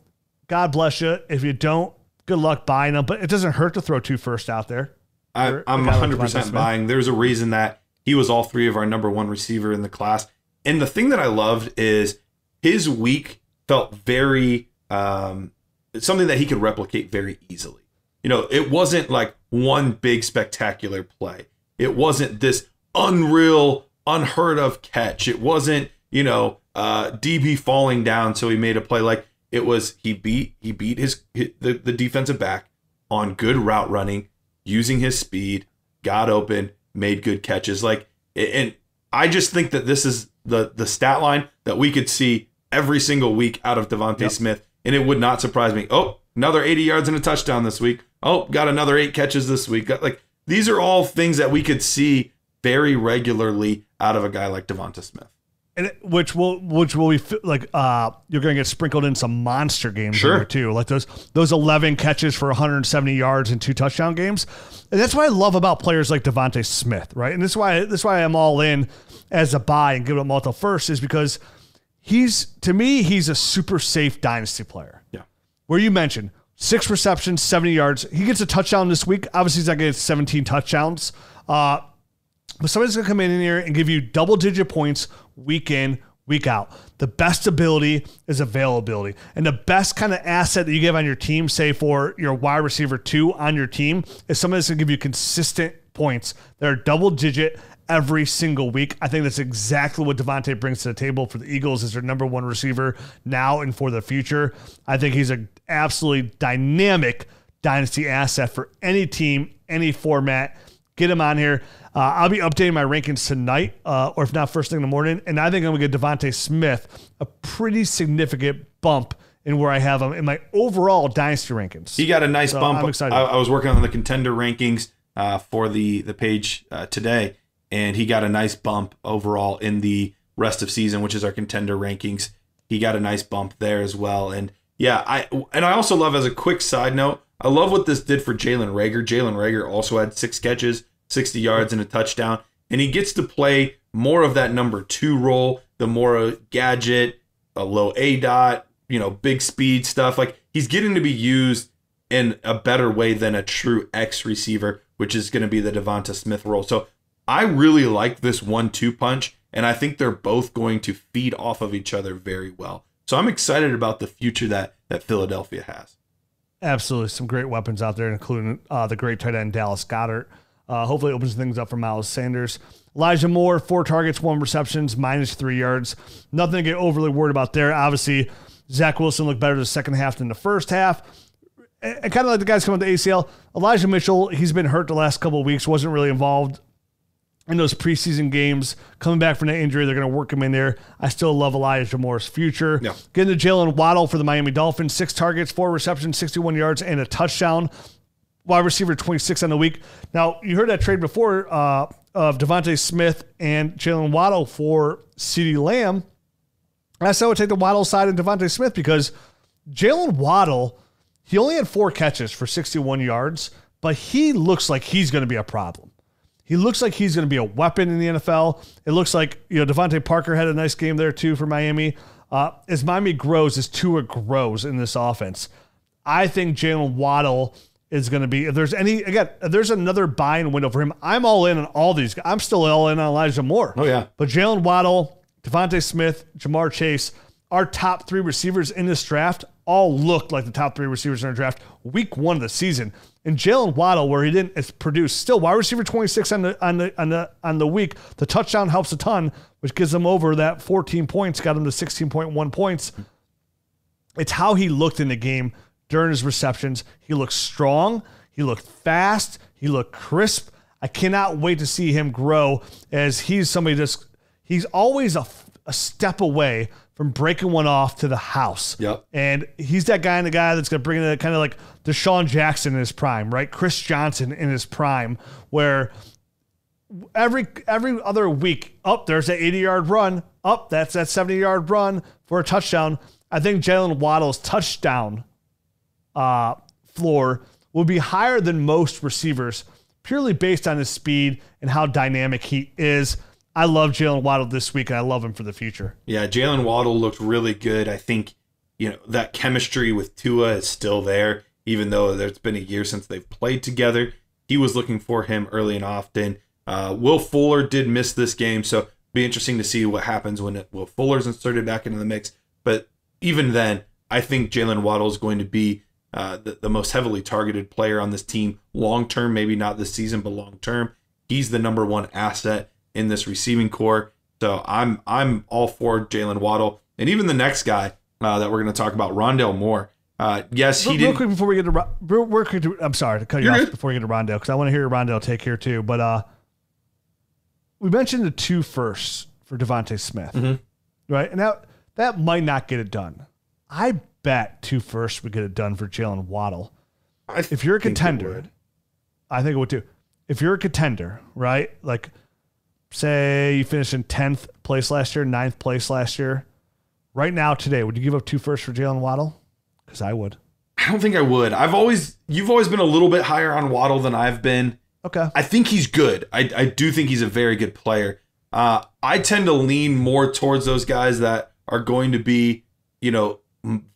God bless you. If you don't, good luck buying them. But it doesn't hurt to throw two first out there. I, Or I'm a guy like 100% DeVonta buying. There's a reason that he was all three of our number one receiver in the class. And the thing that I loved is his week felt very um, something that he could replicate very easily. You know, it wasn't like one big spectacular play. It wasn't this unreal, unheard of catch. It wasn't, you know, uh, DB falling down so he made a play. Like it was, he beat he beat his, his the, the defensive back on good route running, using his speed, got open, made good catches. Like, and I just think that this is the the stat line that we could see every single week out of DeVonta Yep. Smith, and it would not surprise me. Oh, another 80 yards and a touchdown this week. Oh, got another eight catches this week. Got, like these are all things that we could see very regularly out of a guy like DeVonta Smith. and it, which will which will be like uh you're gonna get sprinkled in some monster games Sure. too like those those 11 catches for 170 yards and two touchdown games and that's what I love about players like DeVonta Smith right and this is why this is why I'm all in as a buy and give it a multiple first is because he's to me he's a super safe dynasty player Yeah. where you mentioned six receptions, 70 yards. He gets a touchdown this week. Obviously, he's not going to get 17 touchdowns. Uh, but somebody's going to come in here and give you double digit points week in, week out. The best ability is availability. And the best kind of asset that you give on your team, say for your wide receiver two on your team, is somebody that's going to give you consistent points that are double digit every single week. I think that's exactly what DeVonta brings to the table for the Eagles as their number one receiver now and for the future. I think he's an absolutely dynamic dynasty asset for any team, any format. Get him on here. Uh, I'll be updating my rankings tonight, uh, or if not first thing in the morning. And I think I'm going to get DeVonta Smith a pretty significant bump in where I have him in my overall dynasty rankings. He got a nice So, bump. I'm excited. I, I was working on the contender rankings uh, for the the page uh, today, and he got a nice bump overall in the rest of season, which is our contender rankings. He got a nice bump there as well, and yeah, I and I also love as a quick side note, I love what this did for Jalen Reagor. Jalen Reagor also had six catches, sixty yards, and a touchdown, and he gets to play more of that number two role, the more gadget, a low A dot, you know, big speed stuff. Like he's getting to be used in a better way than a true X receiver, which is going to be the DeVonta Smith role. So I really like this one-two punch, and I think they're both going to feed off of each other very well. So I'm excited about the future that that Philadelphia has. Absolutely, some great weapons out there, including uh, the great tight end Dallas Goedert. Uh, hopefully, opens things up for Miles Sanders. Elijah Moore, four targets, one receptions, minus three yards. Nothing to get overly worried about there. Obviously, Zach Wilson looked better the second half than the first half. And, kind of like the guys coming to the ACL, Elijah Mitchell, he's been hurt the last couple of weeks, wasn't really involved in those preseason games. Coming back from that injury, they're going to work him in there. I still love Elijah Moore's future. Yeah. Getting to Jalen Waddle for the Miami Dolphins, six targets, four receptions, 61 yards, and a touchdown. Wide receiver 26 on the week. Now, you heard that trade before uh, of DeVonta Smith and Jalen Waddle for CeeDee Lamb. I said I would take the Waddle side and DeVonta Smith because Jalen Waddle, he only had four catches for 61 yards, but he looks like he's going to be a problem. He looks like he's going to be a weapon in the NFL. It looks like, you know, DeVante Parker had a nice game there too for Miami. Uh, as Miami grows, as Tua grows in this offense, I think Jalen Waddle is going to be, if there's any, again, if there's another buying window for him, I'm all in on all these. I'm still all in on Elijah Moore. Oh, yeah. But Jalen Waddle, DeVonta Smith, Ja'Marr Chase, our top three receivers in this draft all looked like the top three receivers in our draft week one of the season. And Jalen Waddle, where he didn't produce, still wide receiver 26 on the on the on the on the week. The touchdown helps a ton, which gives him over that 14 points, got him to 16.1 points. It's how he looked in the game during his receptions. He looked strong. He looked fast. He looked crisp. I cannot wait to see him grow as he's somebody just he's always a, a step away from breaking one off to the house. Yep. And he's that guy and the guy that's going to bring in kind of like DeSean Jackson in his prime, right? Chris Johnson in his prime, where every every other week, up there's that 80 yard run, up that's that 70 yard run for a touchdown. I think Jalen Waddle's touchdown uh, floor will be higher than most receivers, purely based on his speed and how dynamic he is. I love Jalen Waddle this week, and I love him for the future. Yeah, Jalen Waddle looked really good. I think you know that chemistry with Tua is still there, even though there's been a year since they've played together. He was looking for him early and often. Uh, Will Fuller did miss this game, so be interesting to see what happens when it, Will Fuller's inserted back into the mix. But even then, I think Jalen Waddle is going to be uh, the, the most heavily targeted player on this team long term. Maybe not this season, but long term. He's the number one asset in this receiving core. So I'm I'm all for Jalen Waddle, and even the next guy uh, that we're going to talk about, Rondale Moore. Uh, yes, he real, real quick before we get to real, real quick to, I'm sorry to cut you You're off good. before we get to Rondale because I want to hear your Rondale take here too. But uh, we mentioned the two firsts for DeVonta Smith, Mm-hmm. right? And that that might not get it done. I bet two firsts would get it done for Jalen Waddle. If you're a contender, would. I think it would too. If you're a contender, right? Like, say you finished in tenth place last year, 9th place last year. Right now, today, would you give up two firsts for Jalen Waddle? Because I would. I don't think I would. I've always you've always been a little bit higher on Waddle than I've been. Okay. I think he's good. I, I do think he's a very good player. Uh, I tend to lean more towards those guys that are going to be, you know,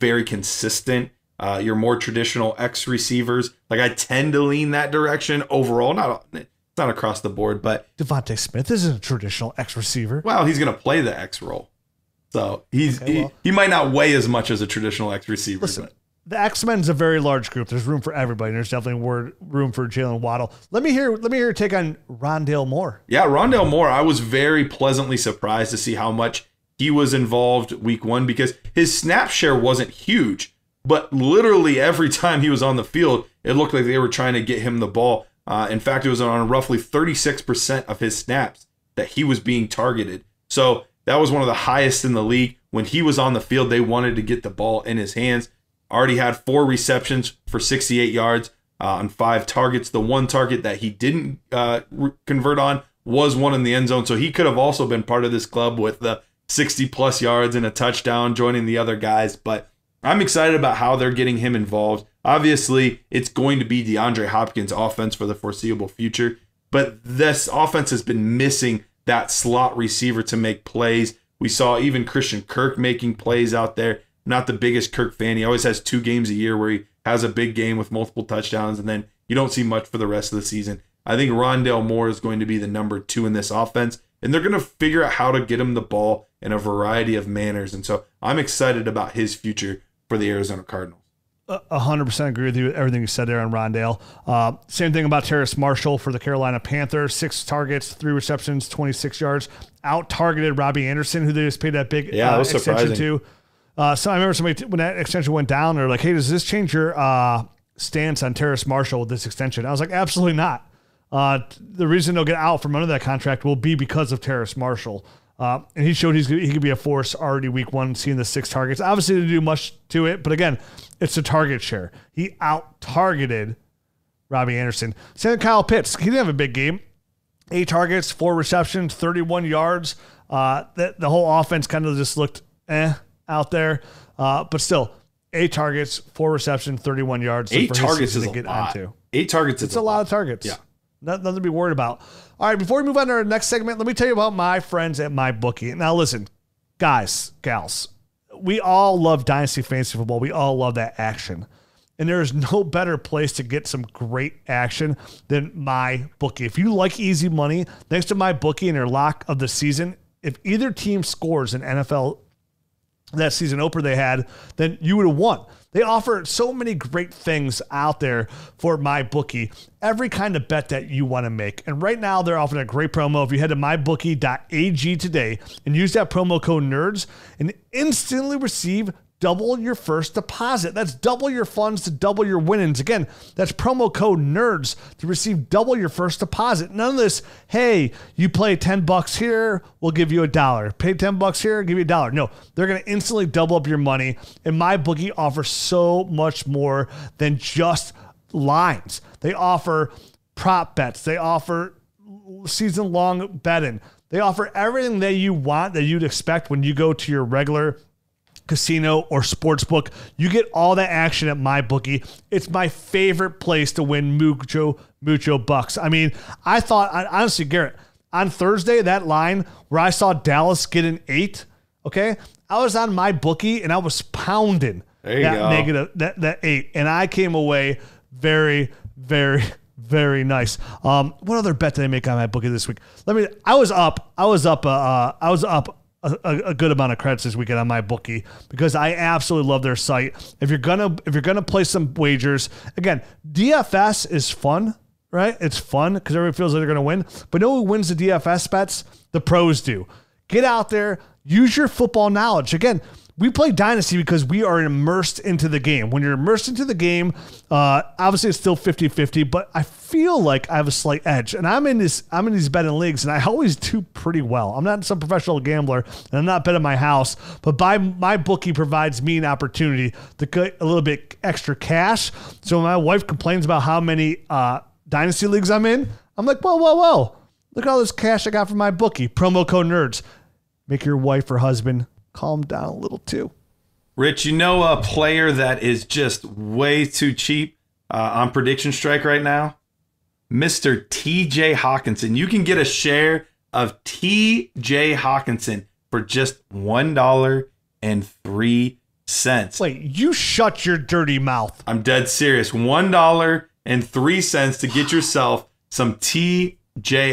very consistent. Uh, your more traditional X receivers. Like I tend to lean that direction overall. Not it's not across the board, but DeVonta Smith isn't a traditional X receiver. well, he's going to play the X role. So he's Okay, well- he, he might not weigh as much as a traditional X receiver. Listen, but- the X Men is a very large group. There's room for everybody. And there's definitely word, room for Jalen Waddle. Let me hear. Let me hear your take on Rondale Moore. Yeah, Rondale Moore, I was very pleasantly surprised to see how much he was involved week one because his snap share wasn't huge, but literally every time he was on the field, it looked like they were trying to get him the ball. Uh, in fact, it was on roughly 36% of his snaps that he was being targeted. So that was one of the highest in the league. when he was on the field, they wanted to get the ball in his hands. Already had four receptions for 68 yards uh, on five targets. The one target that he didn't uh, re- convert on was one in the end zone. So he could have also been part of this club with the 60 plus yards and a touchdown, joining the other guys. But I'm excited about how they're getting him involved. Obviously, it's going to be DeAndre Hopkins' offense for the foreseeable future, but this offense has been missing that slot receiver to make plays. We saw even Christian Kirk making plays out there. Not the biggest Kirk fan. He always has two games a year where he has a big game with multiple touchdowns, and then you don't see much for the rest of the season. I think Rondale Moore is going to be the number two in this offense, and they're going to figure out how to get him the ball in a variety of manners. And so I'm excited about his future for the Arizona Cardinals. A hundred percent agree with you with everything you said there on Rondale. Uh, same thing about Terrace Marshall for the Carolina Panthers. Six targets, three receptions, 26 yards. Out targeted Robbie Anderson, who they just paid that big Yeah, that uh, extension surprising. to. Uh, so I remember somebody when that extension went down, they're like, "Hey, does this change your uh, stance on Terrace Marshall with this extension?" I was like, "Absolutely not." Uh, the reason they'll get out from under that contract will be because of Terrace Marshall. Uh, and he showed he's, he could be a force already week one, seeing the six targets. Obviously, didn't do much to it, but again, it's the target share. He out targeted Robbie Anderson. Same with Kyle Pitts. He didn't have a big game. Eight targets, four receptions, 31 yards. Uh, the, the whole offense kind of just looked eh out there. Uh, but still, eight targets, four receptions, 31 yards. Eight targets is to a get lot. onto. Eight targets is It's a lot of targets. Yeah. Nothing to be worried about. All right, before we move on to our next segment, let me tell you about my friends at my bookie. Now, listen, guys, gals, we all love Dynasty Fantasy Football. We all love that action. And there is no better place to get some great action than my bookie. If you like easy money, thanks to my bookie and your lock of the season, if either team scores an NFL that season opener they had, then you would have won. They offer so many great things out there for my bookie. Every kind of bet that you want to make. And right now they're offering a great promo. If you head to mybookie.ag today and use that promo code NERDS and instantly receive double your first deposit. That's double your funds to double your winnings. Again, that's promo code NERDS to receive double your first deposit. None of this, hey, you play 10 bucks here, we'll give you a dollar. Pay 10 bucks here, give you a dollar. No, they're going to instantly double up your money. And my bookie offers so much more than just lines. They offer prop bets. They offer season long betting. They offer everything that you want that you'd expect when you go to your regular casino or sports book. You get all that action at my bookie. It's my favorite place to win mucho mucho bucks. I mean, I thought I- honestly, Garrett, on Thursday that line where I saw Dallas get an eight. Okay, I was on my bookie and I was pounding that go. negative that that eight, and I came away very very. Very nice. Um, what other bet did I make on my bookie this week? Let me. I was up. I was up. Uh, uh, I was up a, a, good amount of credits this weekend on my bookie because I absolutely love their site. If you're gonna if you're gonna play some wagers, again, DFS is fun, right? It's fun because everybody feels like they're gonna win. But know who wins the DFS bets? The pros do. Get out there, use your football knowledge. Again, we play Dynasty because we are immersed into the game. When you're immersed into the game, uh, obviously it's still 50-50, but I feel like I have a slight edge. And I'm in this I'm in these betting leagues and I always do pretty well. I'm not some professional gambler and I'm not betting my house, but by my bookie provides me an opportunity to get a little bit extra cash. So my wife complains about how many uh, Dynasty leagues I'm in, I'm like, whoa, whoa, whoa. Look at all this cash I got from my bookie. Promo code nerds. Make your wife or husband calm down a little too. Rich, you know a player that is just way too cheap uh, on prediction strike right now? Mr. TJ Hockenson. You can get a share of TJ Hockenson for just $1.03. Wait, you shut your dirty mouth. I'm dead serious. $1.03 to get yourself some TJ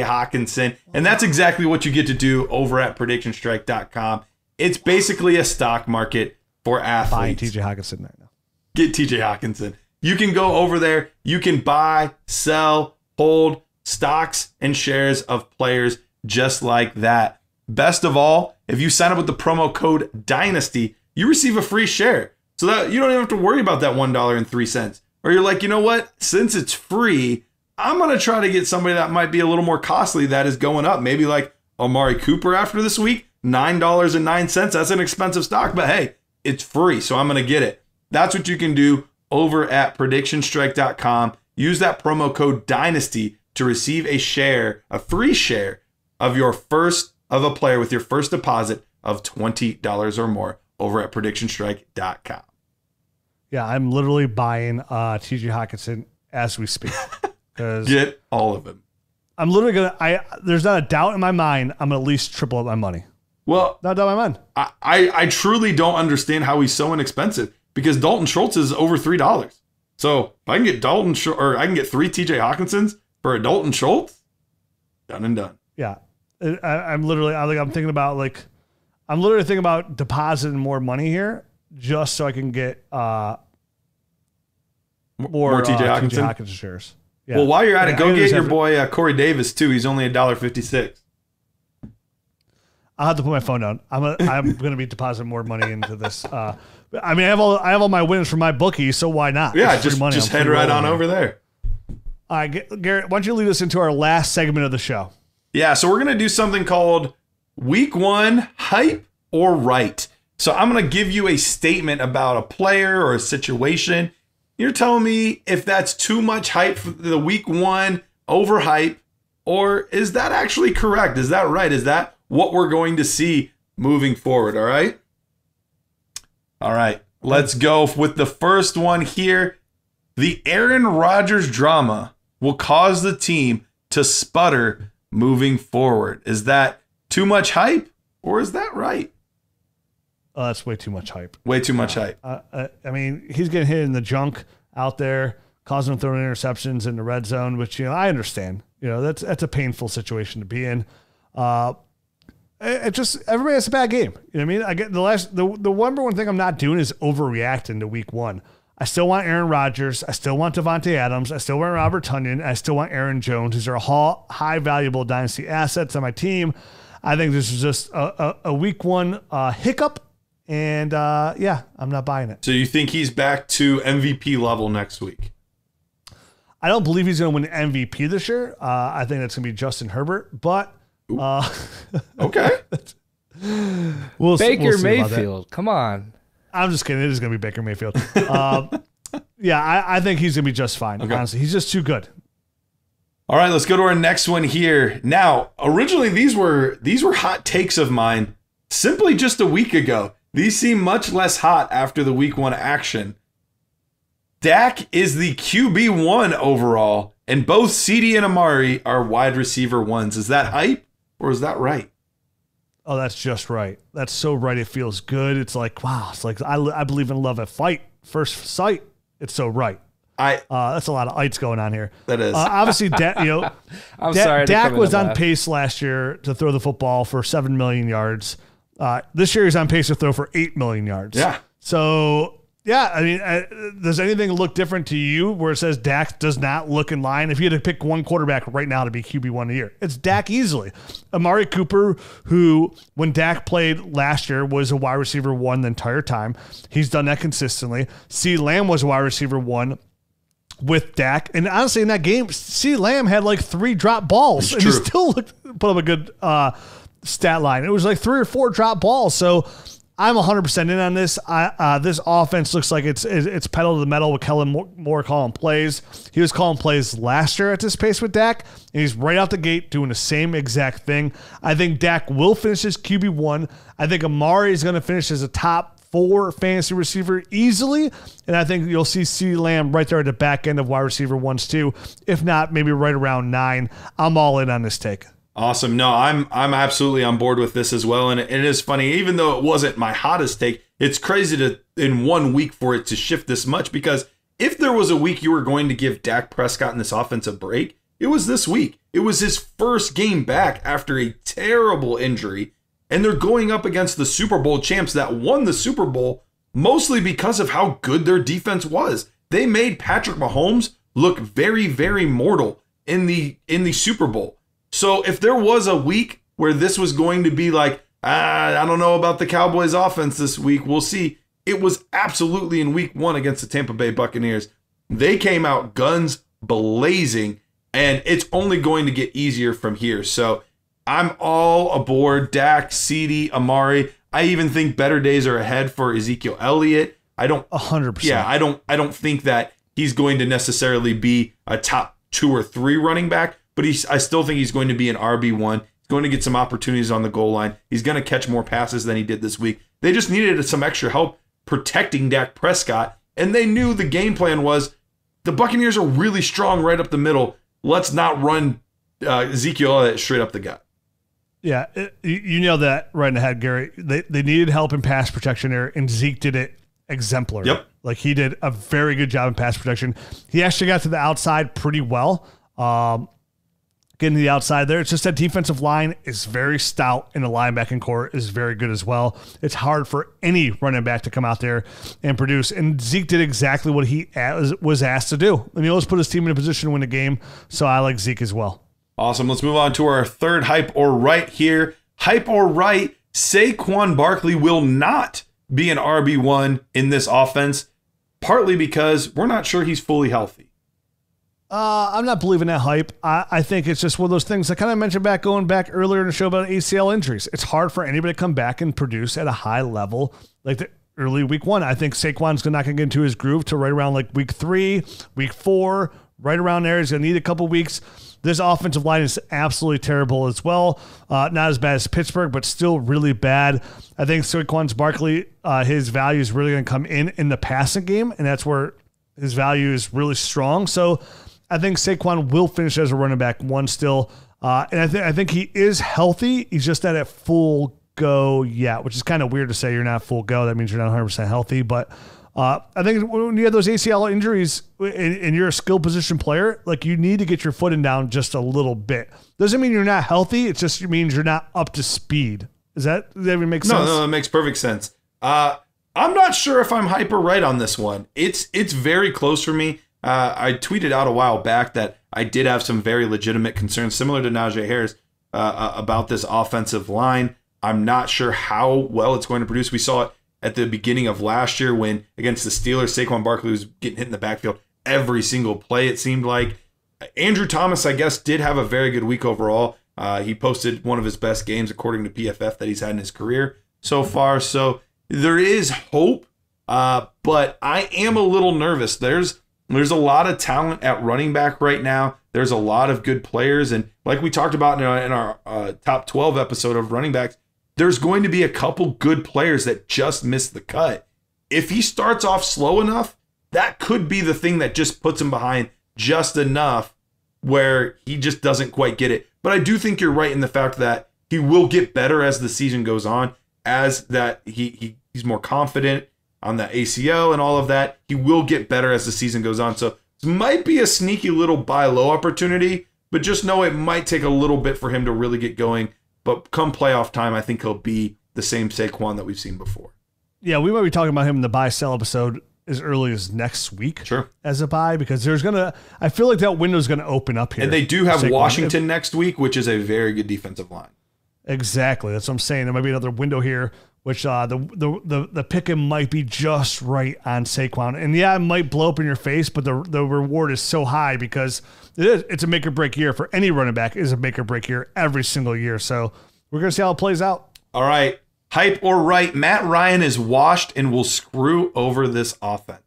Hockenson. And that's exactly what you get to do over at predictionstrike.com. It's basically a stock market for Buying athletes TJ Hockenson right now. get TJ Hockenson. You can go over there. You can buy, sell, hold stocks and shares of players just like that. Best of all, if you sign up with the promo code Dynasty, you receive a free share. So that you don't even have to worry about that $1.03. Or you're like, you know what? Since it's free, I'm going to try to get somebody that might be a little more costly that is going up. Maybe like Amari Cooper after this week. $9.09. That's an expensive stock, but hey, it's free. So I'm going to get it. That's what you can do over at predictionstrike.com. Use that promo code DYNASTY to receive a share, a free share of your first of a player with your first deposit of $20 or more over at predictionstrike.com. Yeah, I'm literally buying uh, TJ Hockenson as we speak. Get all of them. I'm literally gonna. I there's not a doubt in my mind. I'm gonna at least triple up my money. Well, Not a my mind. I, I, I truly don't understand how he's so inexpensive because Dalton Schultz is over three dollars. So if I can get Dalton or I can get three TJ Hockensons for a Dalton Schultz, done and done. Yeah, I, I'm literally. I think I'm thinking about like, I'm literally thinking about depositing more money here just so I can get uh more, more TJ uh, Hockenson? Hockenson shares. Yeah. Well, while you're at I- it, go get your boy uh, Corey Davis too. He's only a dollar fifty six. I'll have to put my phone down. I'm a, I'm going to be depositing more money into this. Uh, I mean, I have all I have all my wins from my bookie, so why not? Yeah, It's just money. just I'm head right on over there. All right, Ga- Garrett, why don't you lead us into our last segment of the show? Yeah, so we're gonna do something called Week One Hype or Right. So I'm gonna give you a statement about a player or a situation. You're telling me if that's too much hype for the Week One overhype, or is that actually correct? Is that right? Is that what we're going to see moving forward? All right. All right. Let's go with the first one here. The Aaron Rodgers drama will cause the team to sputter moving forward. Is that too much hype or is that right? Oh, that's way too much hype. Way too much hype. Uh, uh, I mean, he's getting hit in the junk out there, causing him throwing interceptions in the red zone, which you know I understand. You know that's that's a painful situation to be in. Uh, it, just everybody has a bad game. You know what I mean? I get the last the the number one thing I'm not doing is overreacting to week one. I still want Aaron Rodgers. I still want Davante Adams. I still want Robert Tonyan. I still want Aaron Jones. These are all high valuable dynasty assets on my team. I think this is just a, a, a week one uh, hiccup. And uh, yeah, I'm not buying it. So you think he's back to MVP level next week? I don't believe he's going to win MVP this year. Uh, I think that's going to be Justin Herbert, but uh, Okay. we'll Baker we'll see. Mayfield. Come on. I'm just kidding. It is going to be Baker Mayfield. um, yeah, I, I think he's going to be just fine. Okay. Honestly, he's just too good. All right, let's go to our next one here. Now, originally these were these were hot takes of mine simply just a week ago. These seem much less hot after the week 1 action. Dak is the QB1 overall and both CeeDee and Amari are wide receiver ones. Is that hype or is that right? Oh, that's just right. That's so right. It feels good. It's like wow. It's like I, I believe in love at fight first sight. It's so right. I Uh, that's a lot of ites going on here. that is. Uh, obviously, Dak, you know, I'm Da- sorry. Dak was on laugh. pace last year to throw the football for seven million yards. Uh, this year he's on pace to throw for eight million yards. Yeah. So yeah, I mean, uh, does anything look different to you where it says Dak does not look in line? If you had to pick one quarterback right now to be QB one a year, it's Dak easily. Amari Cooper, who when Dak played last year was a wide receiver one the entire time. He's done that consistently. C. Lamb was a wide receiver one with Dak. And honestly, in that game, C. Lamb had like three drop balls, and he still looked, put up a good uh, stat line. It was like three or four drop balls. So I'm 100% in on this. I, uh, this offense looks like it's it's pedal to the metal with Kellen Moore, calling plays. He was calling plays last year at this pace with Dak, and he's right out the gate doing the same exact thing. I think Dak will finish his QB1. I think Amari is going to finish as a top four fantasy receiver easily. And I think you'll see CeeDee Lamb right there at the back end of wide receiver ones too. If not, maybe right around nine. I'm all in on this take. Awesome. No, I'm I'm absolutely on board with this as well. And it, it is funny, even though it wasn't my hottest take, it's crazy to in one week for it to shift this much because if there was a week you were going to give Dak Prescott in this offensive break, it was this week. It was his first game back after a terrible injury. And they're going up against the Super Bowl champs that won the Super Bowl mostly because of how good their defense was. They made Patrick Mahomes look very, very mortal in the in the Super Bowl. So if there was a week where this was going to be like, ah, I don't know about the Cowboys offense this week, we'll see. It was absolutely in week one against the Tampa Bay Buccaneers. They came out guns blazing, and it's only going to get easier from here. So I'm all aboard Dak, CeeDee, Amari. I even think better days are ahead for Ezekiel Elliott. I don't A hundred percent. yeah, I don't I don't think that he's going to necessarily be a top two or three running back, but he's I still think he's going to be an RB one. He's going to get some opportunities on the goal line. He's going to catch more passes than he did this week. They just needed some extra help protecting Dak Prescott, and they knew the game plan was the Buccaneers are really strong right up the middle. Let's not run uh, Ezekiel straight up the gut. Yeah, it- you nailed that right in the head, Gary. They they needed help in pass protection there, and Zeke did it exemplary. Yep. like he did a very good job in pass protection. He actually got to the outside pretty well. Um, getting to the outside there. It's just that defensive line is very stout, and the linebacking core is very good as well. It's hard for any running back to come out there and produce. And Zeke did exactly what he was asked to do, and he always put his team in a position to win the game. So I like Zeke as well. Awesome. Let's move on to our third hype or right here. Hype or right, Saquon Barkley will not be an RB1 in this offense, partly because we're not sure he's fully healthy. Uh, I'm not believing that hype. I, I think it's just one of those things I kind of mentioned back going back earlier in the show about ACL injuries. It's hard for anybody to come back and produce at a high level like the early week one. I think Saquon's not going to get into his groove till right around like week three, week four, right around there. He's going to need a couple weeks. This offensive line is absolutely terrible as well. Uh, not as bad as Pittsburgh, but still really bad. I think Saquon's Barkley, uh, his value is really going to come in in the passing game, and that's where his value is really strong. So I think Saquon will finish as a running back one still, uh, and I think I think he is healthy. He's just not at full go yet, which is kind of weird to say you're not full go. That means you're not 100 percent healthy. But uh, I think when you have those ACL injuries and, and you're a skill position player, like you need to get your footing down just a little bit. Doesn't mean you're not healthy. It just means you're not up to speed. Is that does that even make No, sense? no, that makes perfect sense. Uh, I'm not sure if I'm hyper right on this one. It's it's very close for me. Uh, I tweeted out a while back that I did have some very legitimate concerns, similar to Najee Harris, uh, uh, about this offensive line. I'm not sure how well it's going to produce. We saw it at the beginning of last year when against the Steelers, Saquon Barkley was getting hit in the backfield every single play. It seemed like Andrew Thomas, I guess, did have a very good week overall. Uh, he posted one of his best games according to PFF that he's had in his career so far. So there is hope, uh, but I am a little nervous. There's there's a lot of talent at running back right now. There's a lot of good players, and like we talked about in our, in our uh, top 12 episode of running backs, there's going to be a couple good players that just missed the cut. If he starts off slow enough, that could be the thing that just puts him behind just enough where he just doesn't quite get it. But I do think you're right in the fact that he will get better as the season goes on, as that he, he he's more confident on the ACL and all of that. He will get better as the season goes on. So this might be a sneaky little buy low opportunity, but just know it might take a little bit for him to really get going. But come playoff time, I think he'll be the same Saquon that we've seen before. Yeah, we might be talking about him in the buy sell episode as early as next week. Sure. As a buy because there's gonna I feel like that window's gonna open up here. And they do have. Washington next week, which is a very good defensive line. Exactly. That's what I'm saying. There might be another window here, which uh, the the the the pick might be just right on Saquon. And yeah, it might blow up in your face, but the the reward is so high because it is it's a make or break year for any running back. It is a make or break year every single year. So we're gonna see how it plays out. All right. Hype or right, Matt Ryan is washed and will screw over this offense.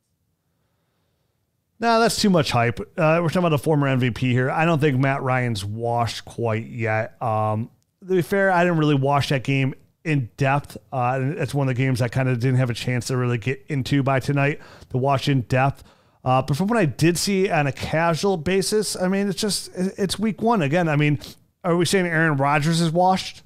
No, that's too much hype. Uh, we're talking about a former MVP here. I don't think Matt Ryan's washed quite yet. Um, to be fair, I didn't really watch that game in depth. Uh, and it's one of the games I kind of didn't have a chance to really get into by tonight to watch in depth. Uh, but from what I did see on a casual basis, I mean, it's just it's week one again. I mean, are we saying Aaron Rodgers is washed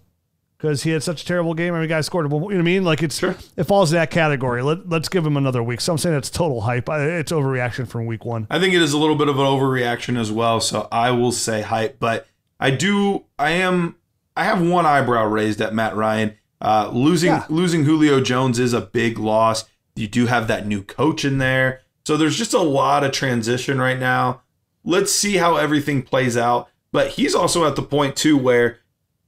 because he had such a terrible game? I mean, guys scored. a- You know what I mean? Like it's it falls in that category. Let, let's give him another week. So I'm saying it's total hype. It's overreaction from week one. I think it is a little bit of an overreaction as well, so I will say hype. But I do, I am, I have one eyebrow raised at Matt Ryan. Uh, losing Yeah. losing Julio Jones is a big loss. You do have that new coach in there, so there's just a lot of transition right now. Let's see how everything plays out. But he's also at the point too where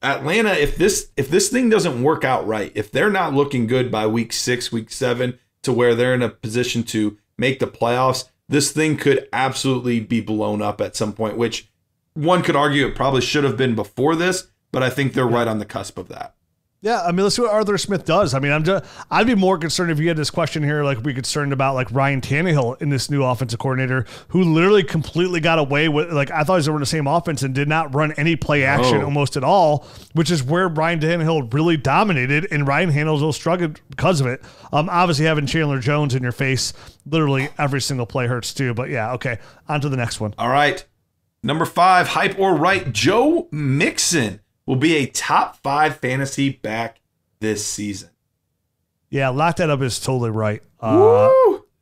Atlanta, if this if this thing doesn't work out right, if they're not looking good by week six, week seven, to where they're in a position to make the playoffs, this thing could absolutely be blown up at some point. Which one could argue it probably should have been before this, but I think they're right on the cusp of that. Yeah, I mean, let's see what Arthur Smith does. I mean, I'm just, I'd be more concerned if you had this question here, like be concerned about like Ryan Tannehill in this new offensive coordinator, who literally completely got away with like I thought he was in the same offense and did not run any play action Oh. almost at all, which is where Ryan Tannehill really dominated, and Ryan Tannehill struggled because of it. Um, obviously having Chandler Jones in your face, literally every single play hurts too. But yeah, okay, on to the next one. All right. Number five, hype or right, Joe Mixon will be a top five fantasy back this season. Yeah, lock that up is totally right. Uh,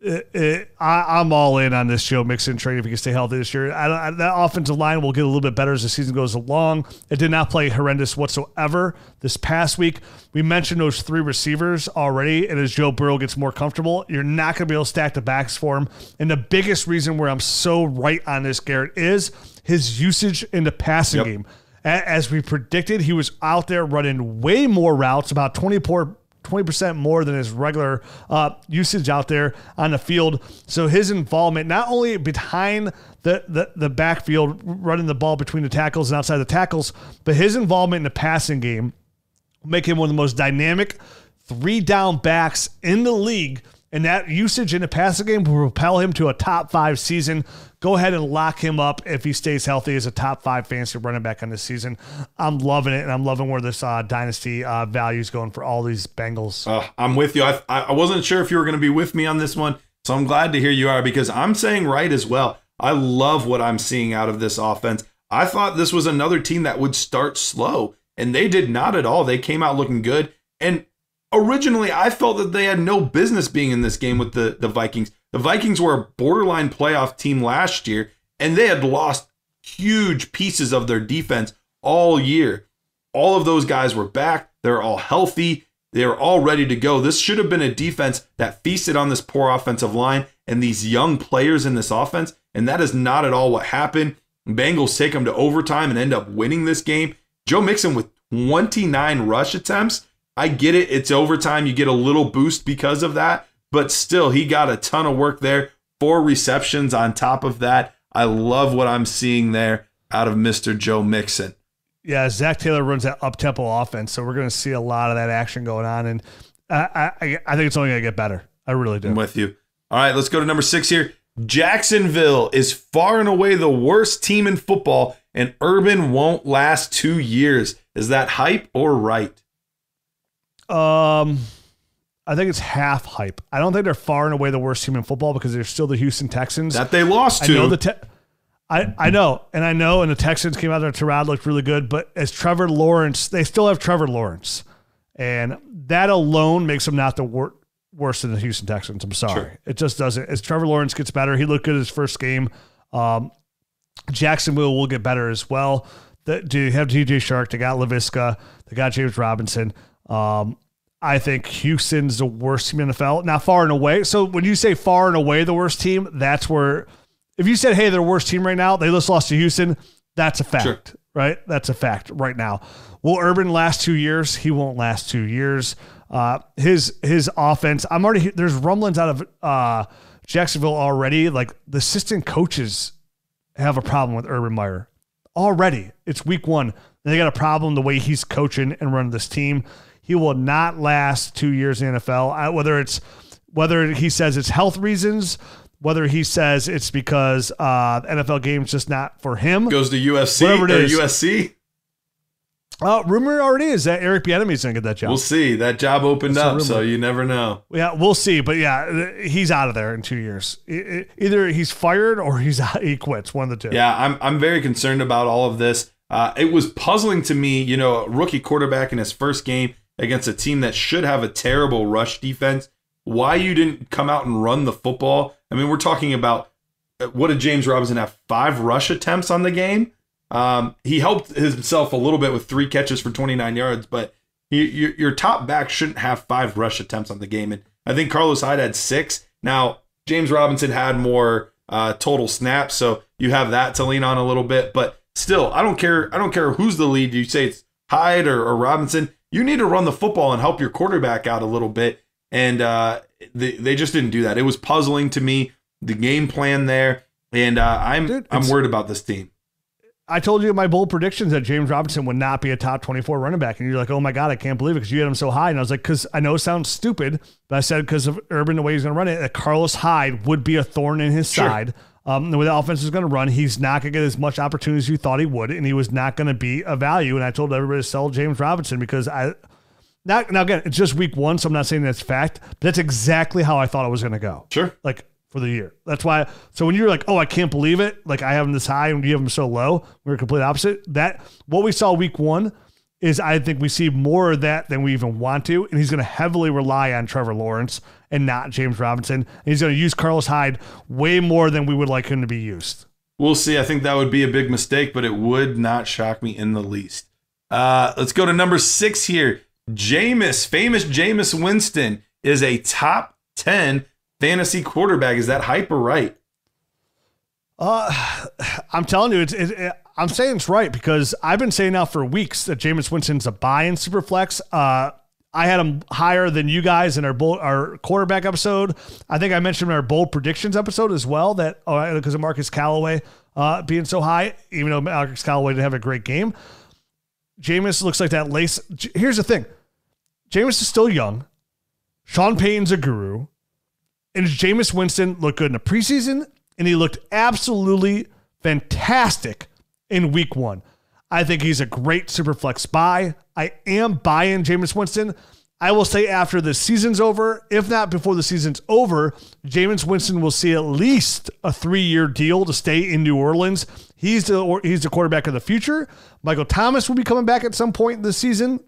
it, it, I, I'm all in on this Joe Mixon trade if he can stay healthy this year. I, I, that offensive line will get a little bit better as the season goes along. It did not play horrendous whatsoever this past week. We mentioned those three receivers already, and as Joe Burrow gets more comfortable, you're not going to be able to stack the backs for him. And the biggest reason where I'm so right on this, Garrett, is his usage in the passing Yep. game. As we predicted, he was out there running way more routes, about 24 20% more than his regular uh, usage out there on the field. So his involvement, not only behind the, the, the backfield, running the ball between the tackles and outside the tackles, but his involvement in the passing game make him one of the most dynamic three down backs in the league. And that usage in the passing game will propel him to a top five season. Go ahead and lock him up if he stays healthy as a top five fantasy running back on this season. I'm loving it, and I'm loving where this uh, dynasty uh, value is going for all these Bengals. Uh, I'm with you. I, I wasn't sure if you were going to be with me on this one, so I'm glad to hear you are because I'm saying right as well. I love what I'm seeing out of this offense. I thought this was another team that would start slow, and they did not at all. They came out looking good. And originally, I felt that they had no business being in this game with the, the Vikings. The Vikings were a borderline playoff team last year, and they had lost huge pieces of their defense all year. All of those guys were back. They're all healthy. They're all ready to go. This should have been a defense that feasted on this poor offensive line and these young players in this offense. And that is not at all what happened. Bengals take them to overtime and end up winning this game. Joe Mixon with 29 rush attempts. I get it. It's overtime. You get a little boost because of that. But still, he got a ton of work there. Four receptions on top of that. I love what I'm seeing there out of Mr. Joe Mixon. Yeah, Zac Taylor runs that up tempo offense, so we're going to see a lot of that action going on, and I I, I think it's only going to get better. I really do. I'm with you. All right, let's go to number six here. Jacksonville is far and away the worst team in football, and Urban won't last two years. Is that hype or right? Um, I think it's half hype. I don't think they're far and away the worst team in football because they're still the Houston Texans. That they lost I to. know the te- I, I know, and I know, and the Texans came out there. Tyrod looked really good, but as Trevor Lawrence, they still have Trevor Lawrence, and that alone makes them not the wor- worse than the Houston Texans. I'm sorry, Sure. it just doesn't. As Trevor Lawrence gets better, he looked good his first game. Um, Jacksonville will get better as well. The, do you have DJ Chark? They got Laviska. They got James Robinson. Um, I think Houston's the worst team in the NFL. Now, far and away. So when you say far and away the worst team, that's where. If you said, "Hey, they're the worst team right now," they just lost to Houston. That's a fact, Sure. right? That's a fact right now. Will Urban last two years? He won't last two years. Uh, his his offense. I'm already there's rumblings out of uh, Jacksonville already. Like the assistant coaches have a problem with Urban Meyer already. It's week one. And they got a problem the way he's coaching and running this team. He will not last two years in the NFL. I- Whether it's whether he says it's health reasons, whether he says it's because uh, NFL game's just not for him. Goes to UFC Whatever it or is. USC. Uh, rumor already is that Eric Bieniemy's gonna get that job. We'll see. That job opened That's up, so you never know. Yeah, we'll see. But yeah, he's out of there in two years. Either he's fired or he's he quits. One of the two. Yeah, I'm I'm very concerned about all of this. Uh, it was puzzling to me, you know, a rookie quarterback in his first game against a team that should have a terrible rush defense. Why you didn't come out and run the football? I mean, we're talking about uh, what did James Robinson have? Five rush attempts on the game. Um, he helped himself a little bit with three catches for 29 yards, but you, your, your top back shouldn't have five rush attempts on the game. And I think Carlos Hyde had six. Now, James Robinson had more uh, total snaps, so you have that to lean on a little bit. But still, I don't care. I don't care who's the lead. You say it's Hyde or, or Robinson. You need to run the football and help your quarterback out a little bit. And uh, they, they just didn't do that. It was puzzling to me the game plan there, and uh, I'm Dude, I'm worried about this team. I told you my bold predictions that James Robinson would not be a top 24 running back. And you're like, oh my God, I can't believe it because you had him so high. And I was like, because I know it sounds stupid, but I said because of Urban, the way he's going to run it, that Carlos Hyde would be a thorn in his Sure. side. Um, the way the offense is going to run, he's not going to get as much opportunity as you thought he would, and he was not going to be a value. And I told everybody to sell James Robinson because I, now, now again, it's just week one, so I'm not saying that's fact, but that's exactly how I thought it was going to go Sure. like for the year. That's why. So when you're like, oh, I can't believe it, like I have him this high and you have him so low, we're complete opposite. That what we saw week one is I think we see more of that than we even want to, and he's going to heavily rely on Trevor Lawrence and not James Robinson. And he's going to use Carlos Hyde way more than we would like him to be used. We'll see. I think that would be a big mistake, but it would not shock me in the least. Uh, let's go to number six here. Jameis, famous Jameis Winston, is a top 10 fantasy quarterback. Is that hype or right? Uh, I'm telling you, it's. It, it, I'm saying it's right because I've been saying now for weeks that Jameis Winston's a buy in Superflex. Uh, I had him higher than you guys in our bold, our quarterback episode. I think I mentioned in our bold predictions episode as well that oh, because of Marquez Callaway uh, being so high, even though Marquez Callaway didn't have a great game. Jameis looks like that lace. Here's the thing: Jameis is still young. Sean Payton's a guru, and Jameis Winston looked good in the preseason, and he looked absolutely fantastic in Week One. I think he's a great super flex buy. I am buying Jameis Winston. I will say after the season's over, if not before the season's over, Jameis Winston will see at least a three-year deal to stay in New Orleans. He's the he's the quarterback of the future. Michael Thomas will be coming back at some point this season.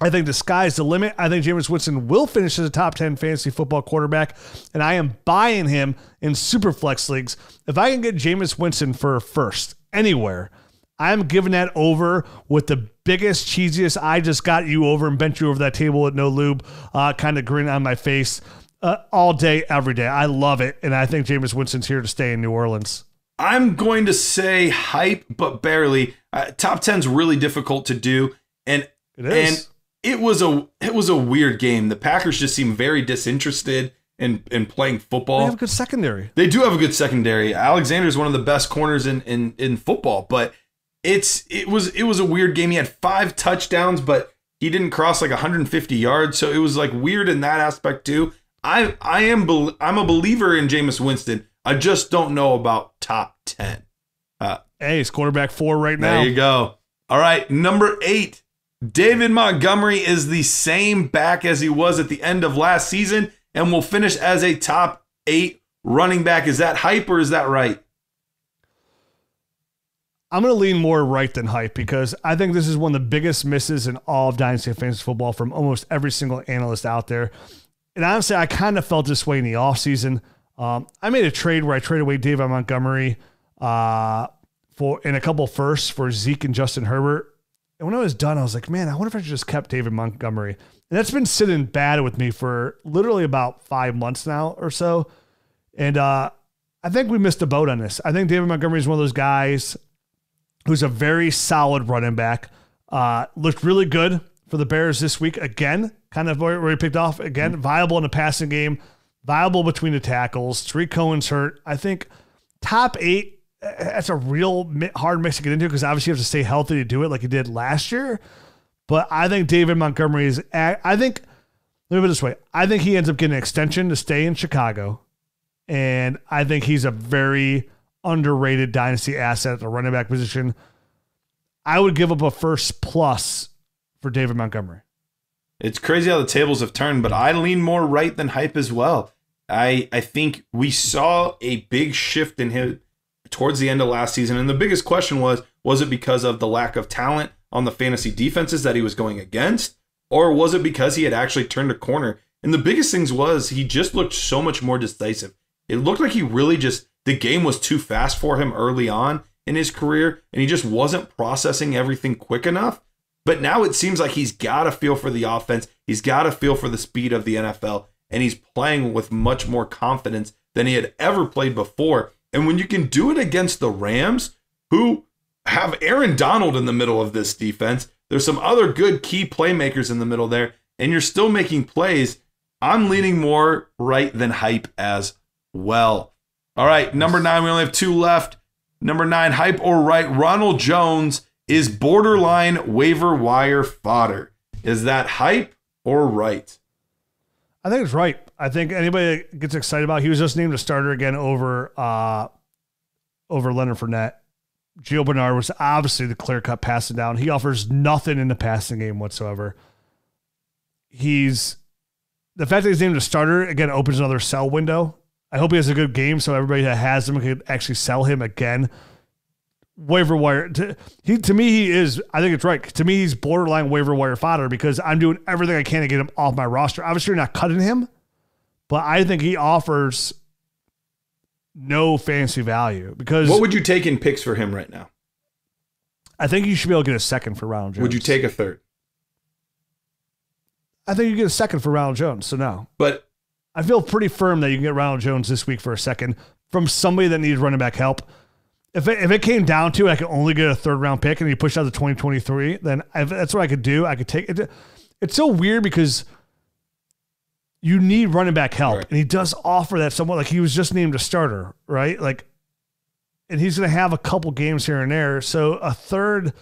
I think the sky's the limit. I think Jameis Winston will finish as a top 10 fantasy football quarterback, and I am buying him in super flex leagues. If I can get Jameis Winston for first anywhere, I'm giving that over with the biggest, cheesiest, I just got you over and bent you over that table with no lube uh, kind of grin on my face uh, all day, every day. I love it, and I think Jameis Winston's here to stay in New Orleans. I'm going to say hype, but barely. Uh, top 10's really difficult to do, and It and it was a it was a weird game. The Packers just seem very disinterested in in playing football. They have a good secondary. They do have a good secondary. Alexander is one of the best corners in in in football, but it's it was it was a weird game. He had five touchdowns, but he didn't cross like 150 yards, so it was like weird in that aspect too. I I am I'm a believer in Jameis Winston. I just don't know about top 10. Uh, hey, it's quarterback four right now. There you go. All right, number eight. David Montgomery is the same back as he was at the end of last season and will finish as a top eight running back. Is that hype or is that right? I'm going to lean more right than hype because I think this is one of the biggest misses in all of Dynasty Fantasy Football from almost every single analyst out there. And honestly, I kind of felt this way in the offseason. Um, I made a trade where I traded away David Montgomery uh, for in a couple firsts for Zeke and Justin Herbert. And when I was done, I was like, man, I wonder if I just kept David Montgomery. And that's been sitting bad with me for literally about five months now or so. And uh, I think we missed a boat on this. I think David Montgomery is one of those guys who's a very solid running back. Uh, looked really good for the Bears this week again. Kind of where he picked off again. Viable in the passing game, viable between the tackles. Tarik Cohen's hurt. I think top eight. uh, That's a real hard mix to get into because obviously you have to stay healthy to do it like he did last year. But I think David Montgomery is. I think let me put it this way. I think he ends up getting an extension to stay in Chicago, and I think he's a very underrated dynasty asset at the running back position. I would give up a first plus for David Montgomery. It's crazy how the tables have turned, but I lean more right than hype as well. I I think we saw a big shift in him towards the end of last season, and the biggest question was was it because of the lack of talent on the fantasy defenses that he was going against, or was it because he had actually turned a corner? And the biggest things was he just looked so much more decisive. It looked like he really just the game was too fast for him early on in his career, and he just wasn't processing everything quick enough. But now it seems like he's got a feel for the offense. He's got a feel for the speed of the NFL, and he's playing with much more confidence than he had ever played before. And when you can do it against the Rams, who have Aaron Donald in the middle of this defense, there's some other good key playmakers in the middle there, and you're still making plays. I'm leaning more right than hype as well. All right, number nine, we only have two left. Number nine, hype or right, Ronald Jones is borderline waiver wire fodder. Is that hype or right? I think it's right. I think anybody that gets excited about he was just named a starter again over uh over Leonard Fournette. Gio Bernard was obviously the clear cut passing down. He offers nothing in the passing game whatsoever. He's the fact that he's named a starter again opens another sell window. I hope he has a good game so everybody that has him can actually sell him again. Waiver wire to, he to me he is I think it's right. To me he's borderline waiver wire fodder because I'm doing everything I can to get him off my roster. Obviously you're not cutting him, but I think he offers no fancy value because What would you take in picks for him right now? I think you should be able to get a second for Ronald Jones. Would you take a third? I think you get a second for Ronald Jones. So no. But I feel pretty firm that you can get Ronald Jones this week for a second from somebody that needs running back help. If it, if it came down to it, I could only get a third round pick and he pushed out to 2023, then that's what I could do. I could take it. It's so weird because you need running back help. Right. And he does offer that somewhat like he was just named a starter, right? Like, and he's going to have a couple games here and there. So a third,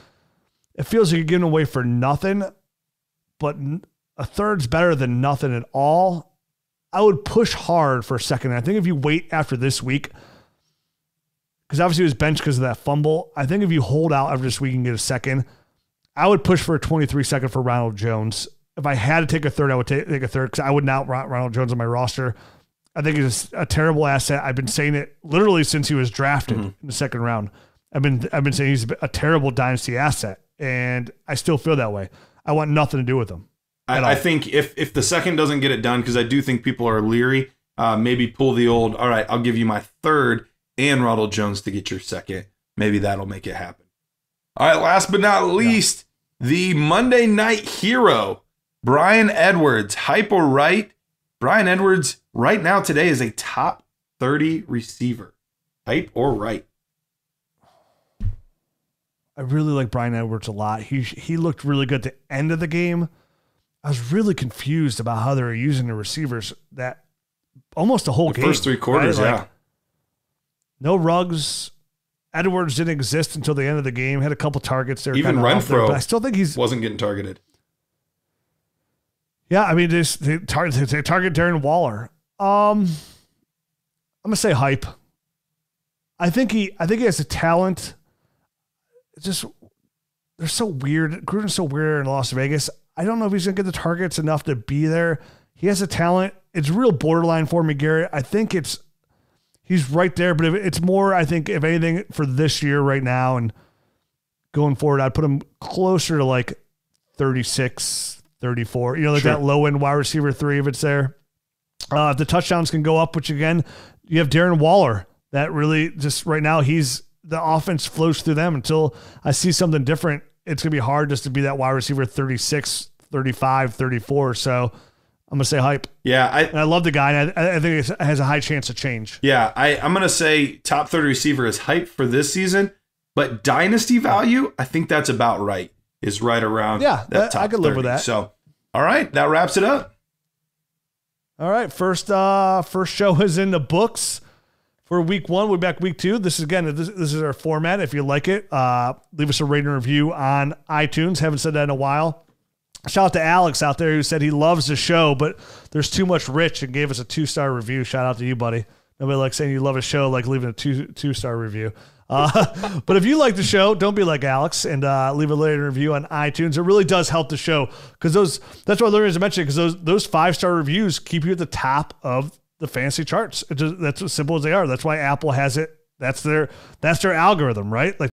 it feels like you're giving away for nothing, but a third's better than nothing at all. I would push hard for a second. I think if you wait after this week, because obviously he was benched because of that fumble. I think if you hold out after this week and get a second, I would push for a 23 second for Ronald Jones. If I had to take a third, I would ta- take a third because I would not want Ronald Jones on my roster. I think he's a terrible asset. I've been saying it literally since he was drafted mm-hmm. in the second round. I've been I've been saying he's a terrible dynasty asset, and I still feel that way. I want nothing to do with him. I, I think if if the second doesn't get it done, because I do think people are leery, uh, maybe pull the old. All right, I'll give you my third and Ronald Jones to get your second. Maybe that'll make it happen. All right, last but not least, the Monday Night Hero, Bryan Edwards, hype or right? Bryan Edwards right now today is a top thirty receiver. Hype or right? I really like Bryan Edwards a lot. He he looked really good at the end of the game. I was really confused about how they were using the receivers that almost the whole The game. first three quarters, right? yeah. Like, no Ruggs. Edwards didn't exist until the end of the game. Had a couple targets there. Even kinda there, Renfrow but I still think he's Wasn't getting targeted. yeah. I mean, they, they target they target Darren Waller. Um, I'm gonna say hype. I think he I think he has the talent. It's just they're so weird. Gruden's so weird in Las Vegas. I don't know if he's gonna get the targets enough to be there. He has a talent. It's real borderline for me, Garrett. I think it's he's right there, but if it's more, I think if anything for this year right now and going forward, I'd put him closer to like 36, 34. You know, like Sure. that low end wide receiver three if it's there. Uh, if the touchdowns can go up, which again, you have Darren Waller. That really just right now he's the offense flows through them until I see something different. It's gonna be hard just to be that wide receiver 36, 35, 34. So I'm gonna say hype. Yeah, I, And I love the guy. And I, I think it has a high chance to change. Yeah, I, I'm gonna say top 30 receiver is hype for this season, but dynasty value, I think that's about right. Is right around Yeah, that that- top I could live with that. So, all right, that wraps it up. All right, first uh first show is in the books for week one. We're back week two. This is again this, this is our format. If you like it, uh leave us a rating and review on iTunes. Haven't said that in a while. Shout out to Alex out there who said he loves the show, but there's too much rich and gave us a two star review. Shout out to you, buddy. Nobody likes saying you love a show like leaving a two two star review. Uh, but if you like the show, don't be like Alex and uh, leave a later review on iTunes. It really does help the show because those. That's what I learned as I mentioned because those those five star reviews keep you at the top of the fancy charts. Just, that's as simple as they are. That's why Apple has it. That's their that's their algorithm, right? Like